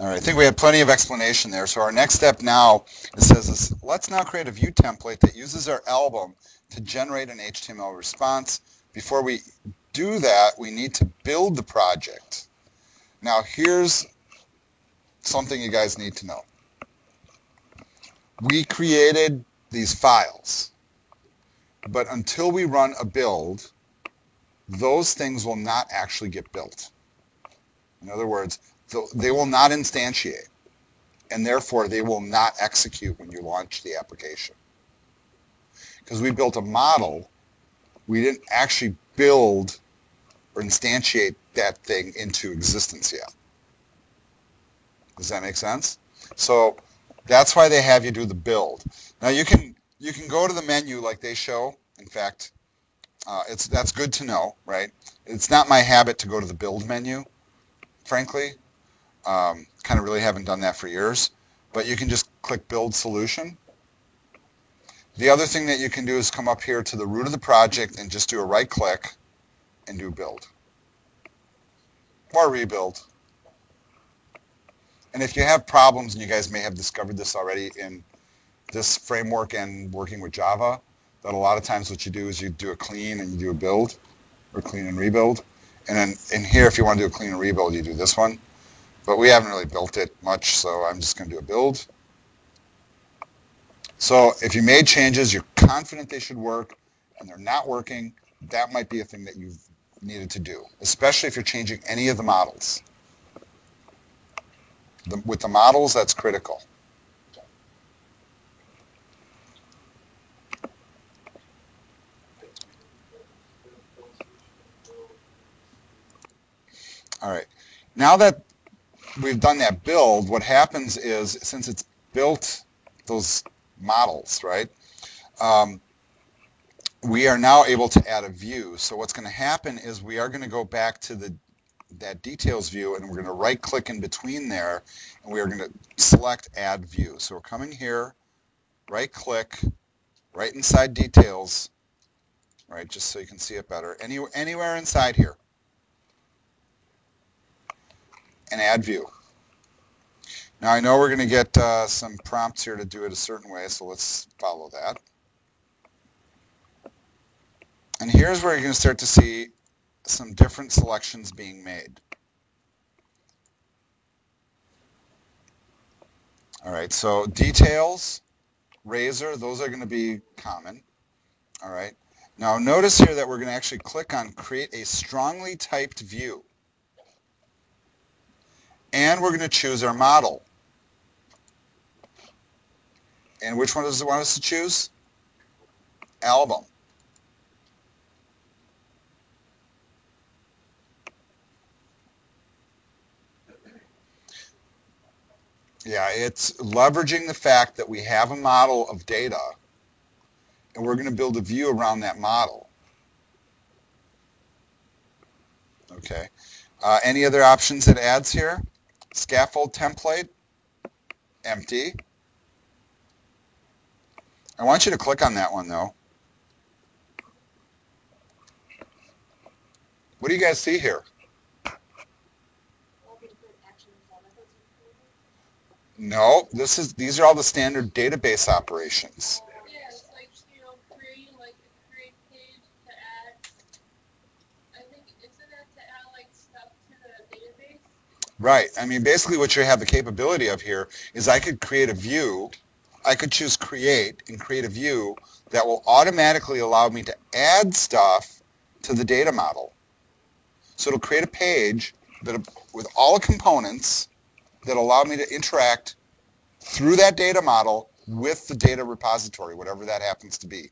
All right, I think we had plenty of explanation there. So our next step now, it says this, let's now create a view template that uses our album to generate an HTML response. Before we do that, we need to build the project. Now here's something you guys need to know. We created these files, but until we run a build, those things will not actually get built. In other words, they will not instantiate, and therefore they will not execute when you launch the application. Because we built a model, we didn't actually build or instantiate that thing into existence yet. Does that make sense? So that's why they have you do the build. Now you can you can go to the menu like they show. In fact, uh, it's that's good to know, right? It's not my habit to go to the build menu, frankly. Um, kind of really haven't done that for years. But you can just click Build Solution. The other thing that you can do is come up here to the root of the project and just do a right click and do Build. Or Rebuild. And if you have problems, and you guys may have discovered this already in this framework and working with Java, that a lot of times what you do is you do a clean and you do a build, or clean and rebuild. And then in here, if you want to do a clean and rebuild, you do this one. But we haven't really built it much, so I'm just going to do a build. So if you made changes, you're confident they should work, and they're not working, that might be a thing that you've needed to do, especially if you're changing any of the models. The, with the models, that's critical. All right. Now that we've done that build, what happens is since it's built those models, right? Um, we are now able to add a view. So what's going to happen is we are going to go back to the that details view and we're going to right click in between there and we are going to select add view. So we're coming here, right click, right inside details, right, just so you can see it better, Any, anywhere inside here and add view. Now I know we're going to get uh, some prompts here to do it a certain way, so let's follow that. And here's where you're going to start to see some different selections being made. All right, so details, razor, those are going to be common. All right. Now notice here that we're going to actually click on create a strongly typed view and we're going to choose our model. And which one does it want us to choose? Album. Yeah, it's leveraging the fact that we have a model of data and we're going to build a view around that model. Okay. Uh, any other options it adds here? Scaffold template, empty. I want you to click on that one though. What do you guys see here? No, this is these are all the standard database operations. Right. I mean, basically what you have the capability of here is I could create a view. I could choose create and create a view that will automatically allow me to add stuff to the data model. So it'll create a page that with all the components that allow me to interact through that data model with the data repository, whatever that happens to be.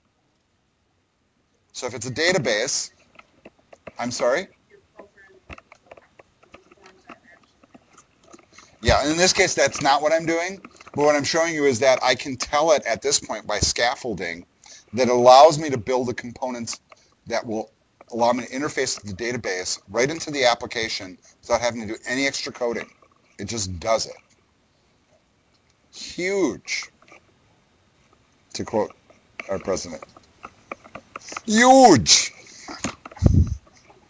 So if it's a database, I'm sorry? Yeah, in this case, that's not what I'm doing. But what I'm showing you is that I can tell it at this point by scaffolding that allows me to build the components that will allow me to interface with the database right into the application without having to do any extra coding. It just does it. huge, to quote our president. Huge.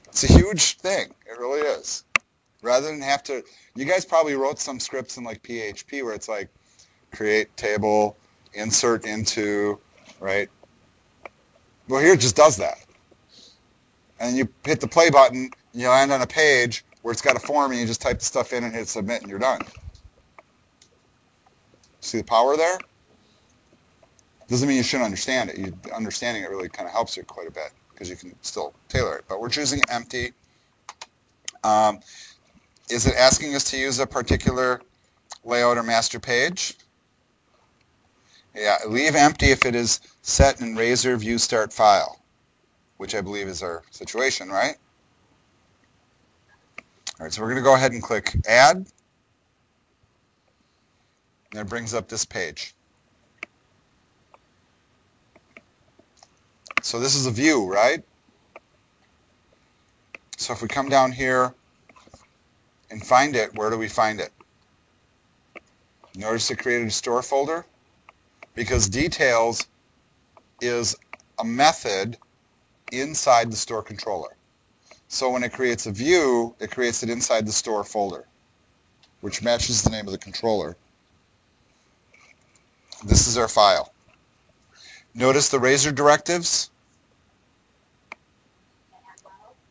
It's a huge thing. It really is. Rather than have to, you guys probably wrote some scripts in like PHP where it's like create table, insert into, right? Well, here it just does that. And you hit the play button, you land on a page where it's got a form, and you just type the stuff in and hit submit, and you're done. See the power there? Doesn't mean you shouldn't understand it. You, understanding it really kind of helps you quite a bit because you can still tailor it. But we're choosing empty. Um, is it asking us to use a particular layout or master page? Yeah, leave empty if it is set in Razor View Start File, which I believe is our situation, right? All right, so we're going to go ahead and click Add. And it brings up this page. So this is a view, right? So if we come down here and find it, where do we find it? Notice it created a store folder because details is a method inside the store controller. So when it creates a view, it creates it inside the store folder, which matches the name of the controller. This is our file. Notice the razor directives.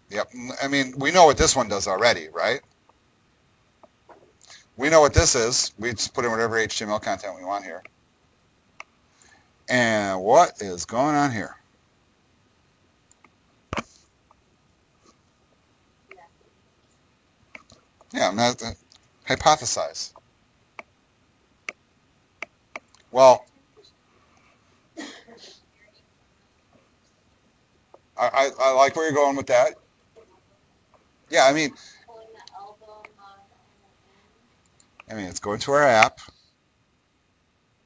Yep. I mean, we know what this one does already, right? We know what this is. We just put in whatever HTML content we want here. And what is going on here? Yeah, I'm not, uh, hypothesize. Well, I, I, I like where you're going with that. Yeah, I mean, Pulling the album on I mean, it's going to our app.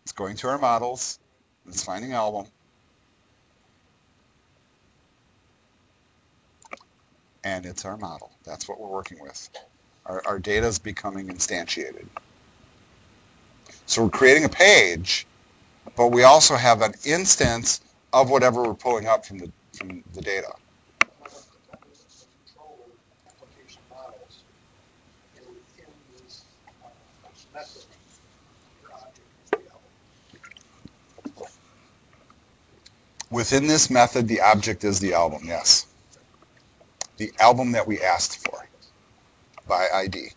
It's going to our models. It's finding album. And it's our model. That's what we're working with. Our, our data is becoming instantiated. So we're creating a page, but we also have an instance of whatever we're pulling up from the, from the data. This is the controller application models. And within this, uh, this method, your object is the element. Within this method, the object is the album, yes. The album that we asked for by ID.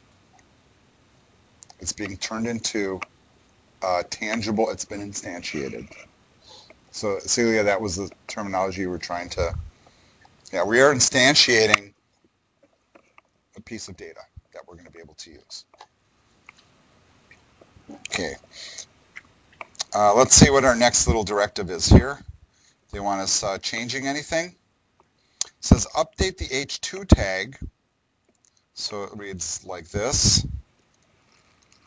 It's being turned into uh, tangible, it's been instantiated. So Celia, that was the terminology you were trying to, yeah, we are instantiating a piece of data that we're going to be able to use. Okay. Uh, let's see what our next little directive is here. They want us uh, changing anything. It says update the H2 tag. So it reads like this.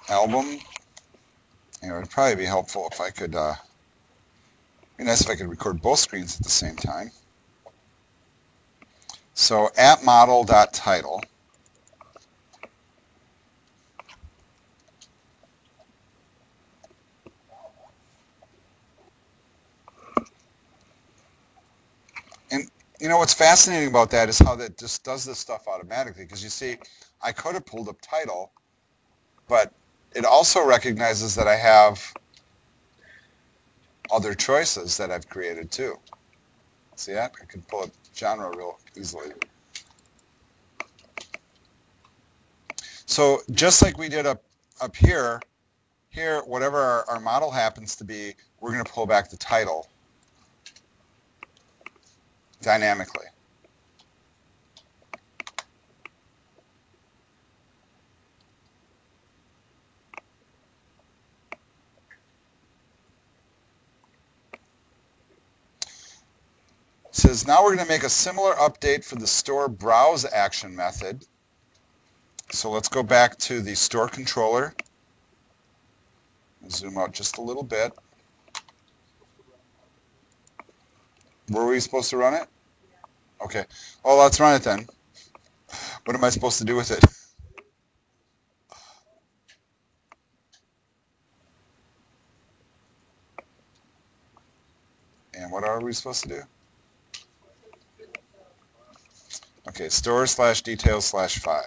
Album. Know, it'd probably be helpful if I could, uh, be nice if I could record both screens at the same time. So at model.title. you know what's fascinating about that is how that just does this stuff automatically because you see I could have pulled up title but it also recognizes that I have other choices that I've created too. See that? I can pull up genre real easily. So just like we did up up here here whatever our, our model happens to be we're going to pull back the title dynamically. It says now we're going to make a similar update for the store browse action method. So let's go back to the store controller. Zoom out just a little bit. Where were we supposed to run it? Okay. Oh, well, let's run it then. What am I supposed to do with it? And what are we supposed to do? Okay, store slash details slash 5.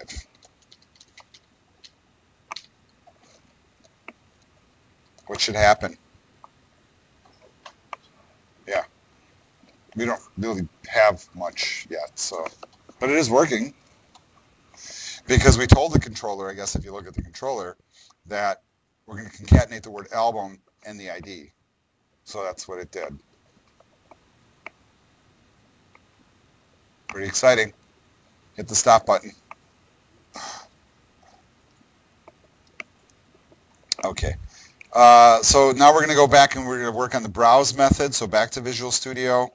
What should happen? We don't really have much yet, so. But it is working. Because we told the controller, I guess if you look at the controller, that we're going to concatenate the word album and the ID. So that's what it did. Pretty exciting. Hit the stop button. Okay. Uh, so now we're going to go back and we're going to work on the browse method. So back to Visual Studio,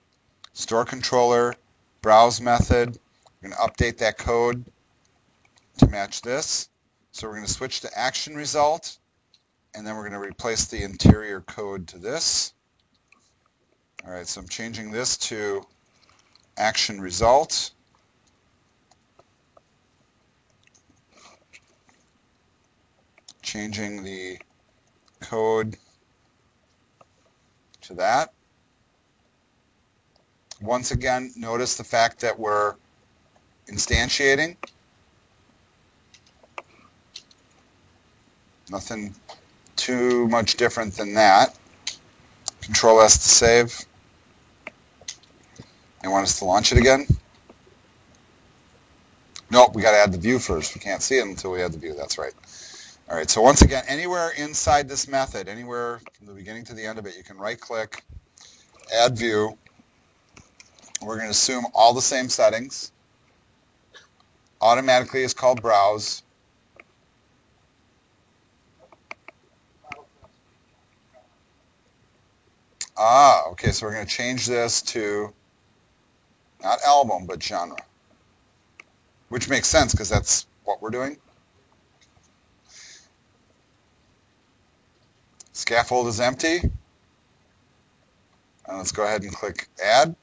store controller, browse method. We're going to update that code to match this. So we're going to switch to action result, and then we're going to replace the interior code to this. All right, so I'm changing this to action result. Changing the code to that. Once again, notice the fact that we're instantiating. Nothing too much different than that. Control S to save. They want us to launch it again? Nope, we got to add the view first. We can't see it until we add the view. That's right. All right, so once again, anywhere inside this method, anywhere from the beginning to the end of it, you can right-click, add view. We're going to assume all the same settings. Automatically is called browse. Ah, okay, so we're going to change this to not album, but genre. Which makes sense because that's what we're doing. Scaffold is empty. And let's go ahead and click add.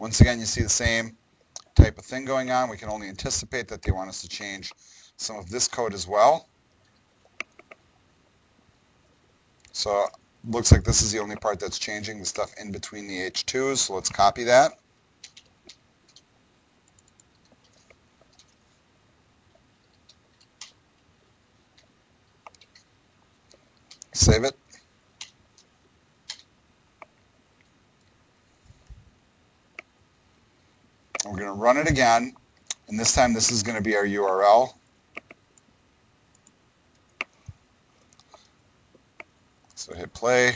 Once again, you see the same type of thing going on. We can only anticipate that they want us to change some of this code as well. So looks like this is the only part that's changing, the stuff in between the H2s. So let's copy that. Save it. We're going to run it again, and this time this is going to be our URL. So hit play.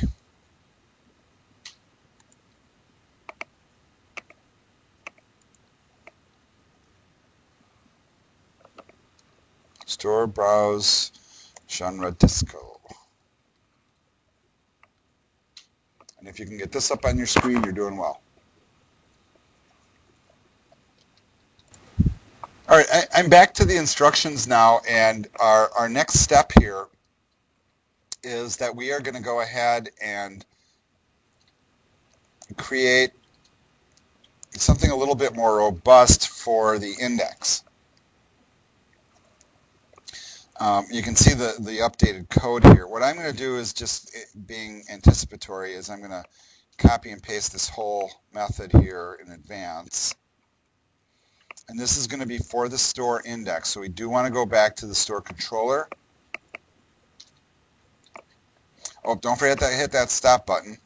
Store, browse, genre disco. And if you can get this up on your screen, you're doing well. All right, I, am back to the instructions now, and our, our next step here is that we are going to go ahead and create something a little bit more robust for the index. Um, you can see the, the updated code here. What I'm going to do is just being anticipatory is I'm going to copy and paste this whole method here in advance. And this is going to be for the store index. So we do want to go back to the store controller. Oh, don't forget to hit that stop button.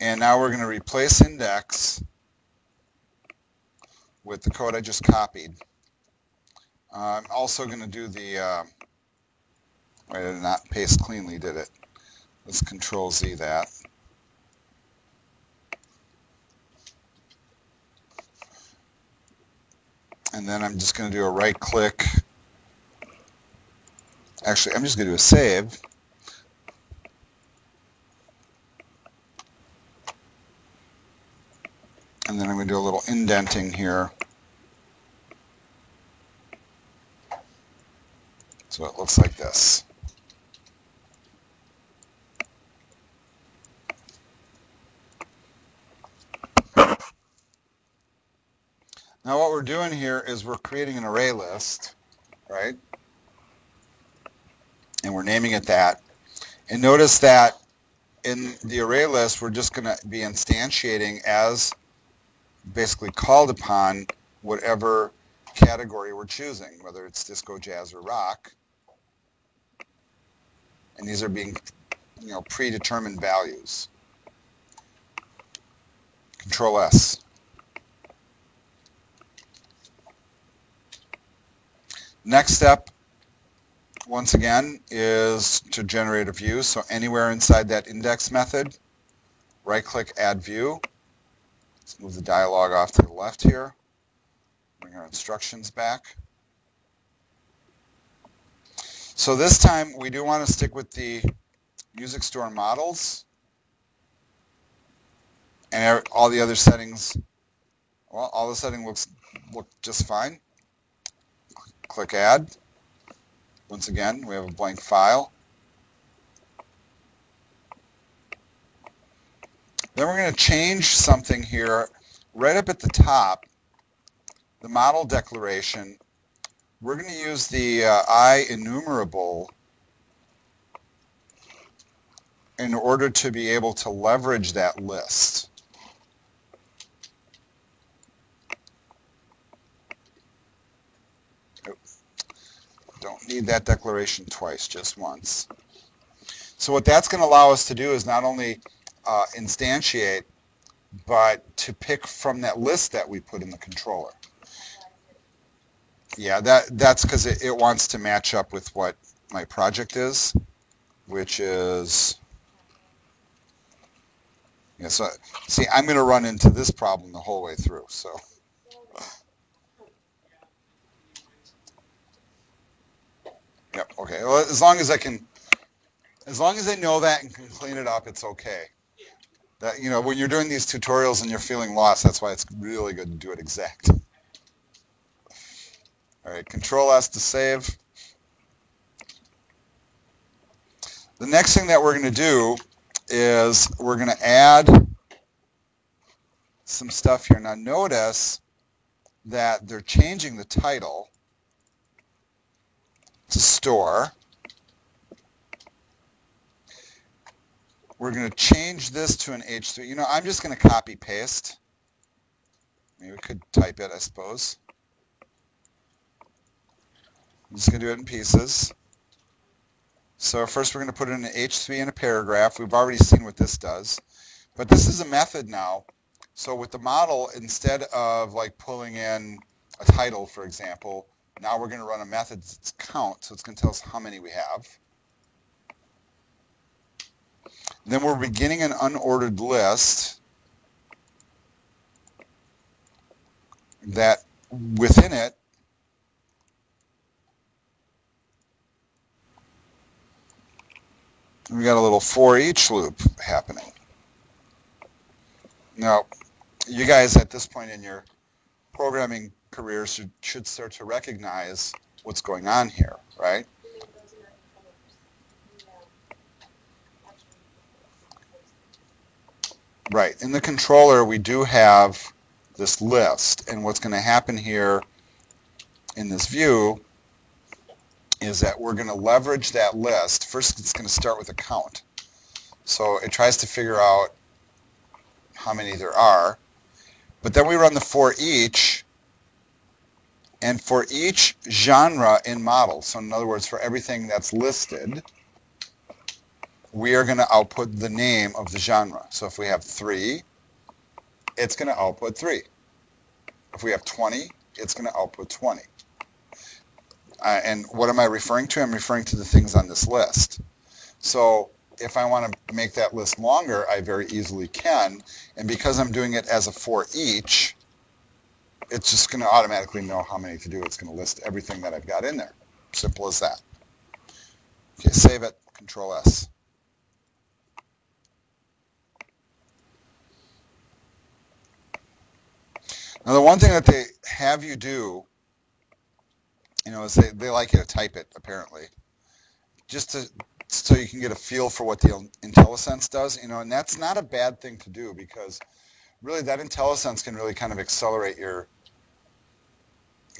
And now we're going to replace index with the code I just copied. Uh, I'm also going to do the, uh, I did not paste cleanly, did it? Let's control Z that. And then I'm just going to do a right click Actually, I'm just going to do a save. And then I'm going to do a little indenting here. So it looks like this. Now what we're doing here is we're creating an array list, right? and we're naming it that. And notice that in the array list, we're just going to be instantiating as basically called upon whatever category we're choosing, whether it's disco, jazz, or rock. And these are being, you know, predetermined values. Control S. Next step, once again, is to generate a view. So anywhere inside that index method, right-click Add View. Let's move the dialog off to the left here. Bring our instructions back. So this time, we do want to stick with the music store models. And all the other settings, well, all the setting looks look just fine click add. Once again, we have a blank file. Then we're going to change something here right up at the top, the model declaration. We're going to use the uh, IEnumerable in order to be able to leverage that list. Don't need that declaration twice, just once. So what that's going to allow us to do is not only uh, instantiate, but to pick from that list that we put in the controller. Yeah, that that's because it, it wants to match up with what my project is, which is yeah, so see, I'm going to run into this problem the whole way through. So Yep. Okay. Well, as long as I can, as long as I know that and can clean it up, it's okay. That you know, when you're doing these tutorials and you're feeling lost, that's why it's really good to do it exact. All right. Control S to save. The next thing that we're going to do is we're going to add some stuff here. Now notice that they're changing the title store. We're going to change this to an H3. You know, I'm just going to copy paste. Maybe we could type it, I suppose. I'm just going to do it in pieces. So first we're going to put in an H3 in a paragraph. We've already seen what this does. But this is a method now. So with the model, instead of like pulling in a title, for example, now we're going to run a method that's count, so it's going to tell us how many we have. Then we're beginning an unordered list that within it we got a little for each loop happening. Now, you guys at this point in your programming careers should, should start to recognize what's going on here, right? Right. In the controller, we do have this list. And what's going to happen here in this view is that we're going to leverage that list. First, it's going to start with a count. So it tries to figure out how many there are. But then we run the for each, and for each genre in model, so in other words, for everything that's listed, we are going to output the name of the genre. So if we have three, it's going to output three. If we have 20, it's going to output 20. Uh, and what am I referring to? I'm referring to the things on this list. So if I want to make that list longer, I very easily can. And because I'm doing it as a for each, it's just going to automatically know how many to do. It's going to list everything that I've got in there. Simple as that. Okay, save it, Control S. Now the one thing that they have you do, you know, is they, they like you to type it, apparently, just to so you can get a feel for what the IntelliSense does, you know, and that's not a bad thing to do because really that IntelliSense can really kind of accelerate your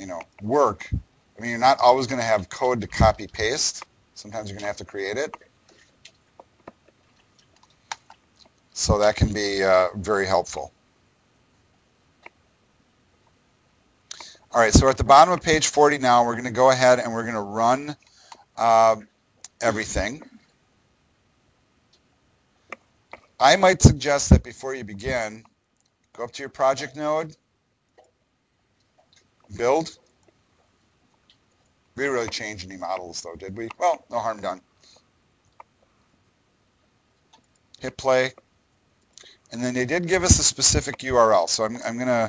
you know, work, I mean, you're not always going to have code to copy paste. Sometimes you're going to have to create it. So that can be uh, very helpful. All right, so we're at the bottom of page 40 now. We're going to go ahead and we're going to run uh, everything. I might suggest that before you begin, go up to your project node, build. We didn't really change any models though, did we? Well, no harm done. Hit play. And then they did give us a specific URL. So I'm, I'm going to,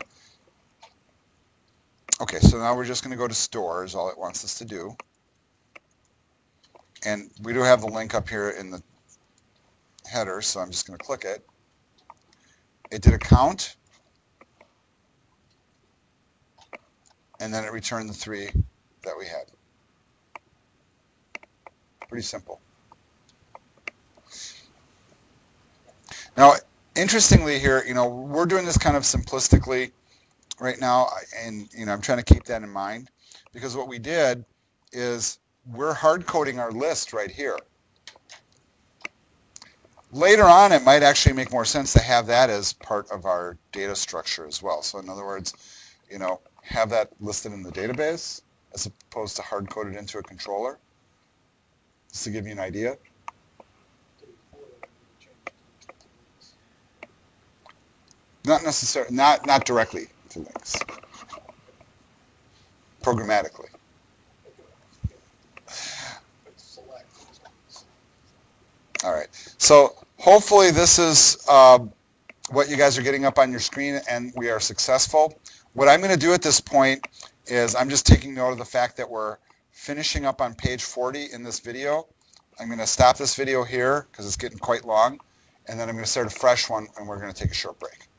okay, so now we're just going to go to stores, all it wants us to do. And we do have the link up here in the header, so I'm just going to click it. It did a count. And then it returned the three that we had. Pretty simple. Now, interestingly here, you know, we're doing this kind of simplistically right now, and, you know, I'm trying to keep that in mind because what we did is we're hard coding our list right here. Later on, it might actually make more sense to have that as part of our data structure as well. So in other words, you know, have that listed in the database as opposed to hard coded into a controller. Just to give you an idea. Not necessarily, not, not directly to links. Programmatically. All right. So hopefully this is uh, what you guys are getting up on your screen and we are successful. What I'm going to do at this point is I'm just taking note of the fact that we're finishing up on page 40 in this video. I'm going to stop this video here because it's getting quite long and then I'm going to start a fresh one and we're going to take a short break.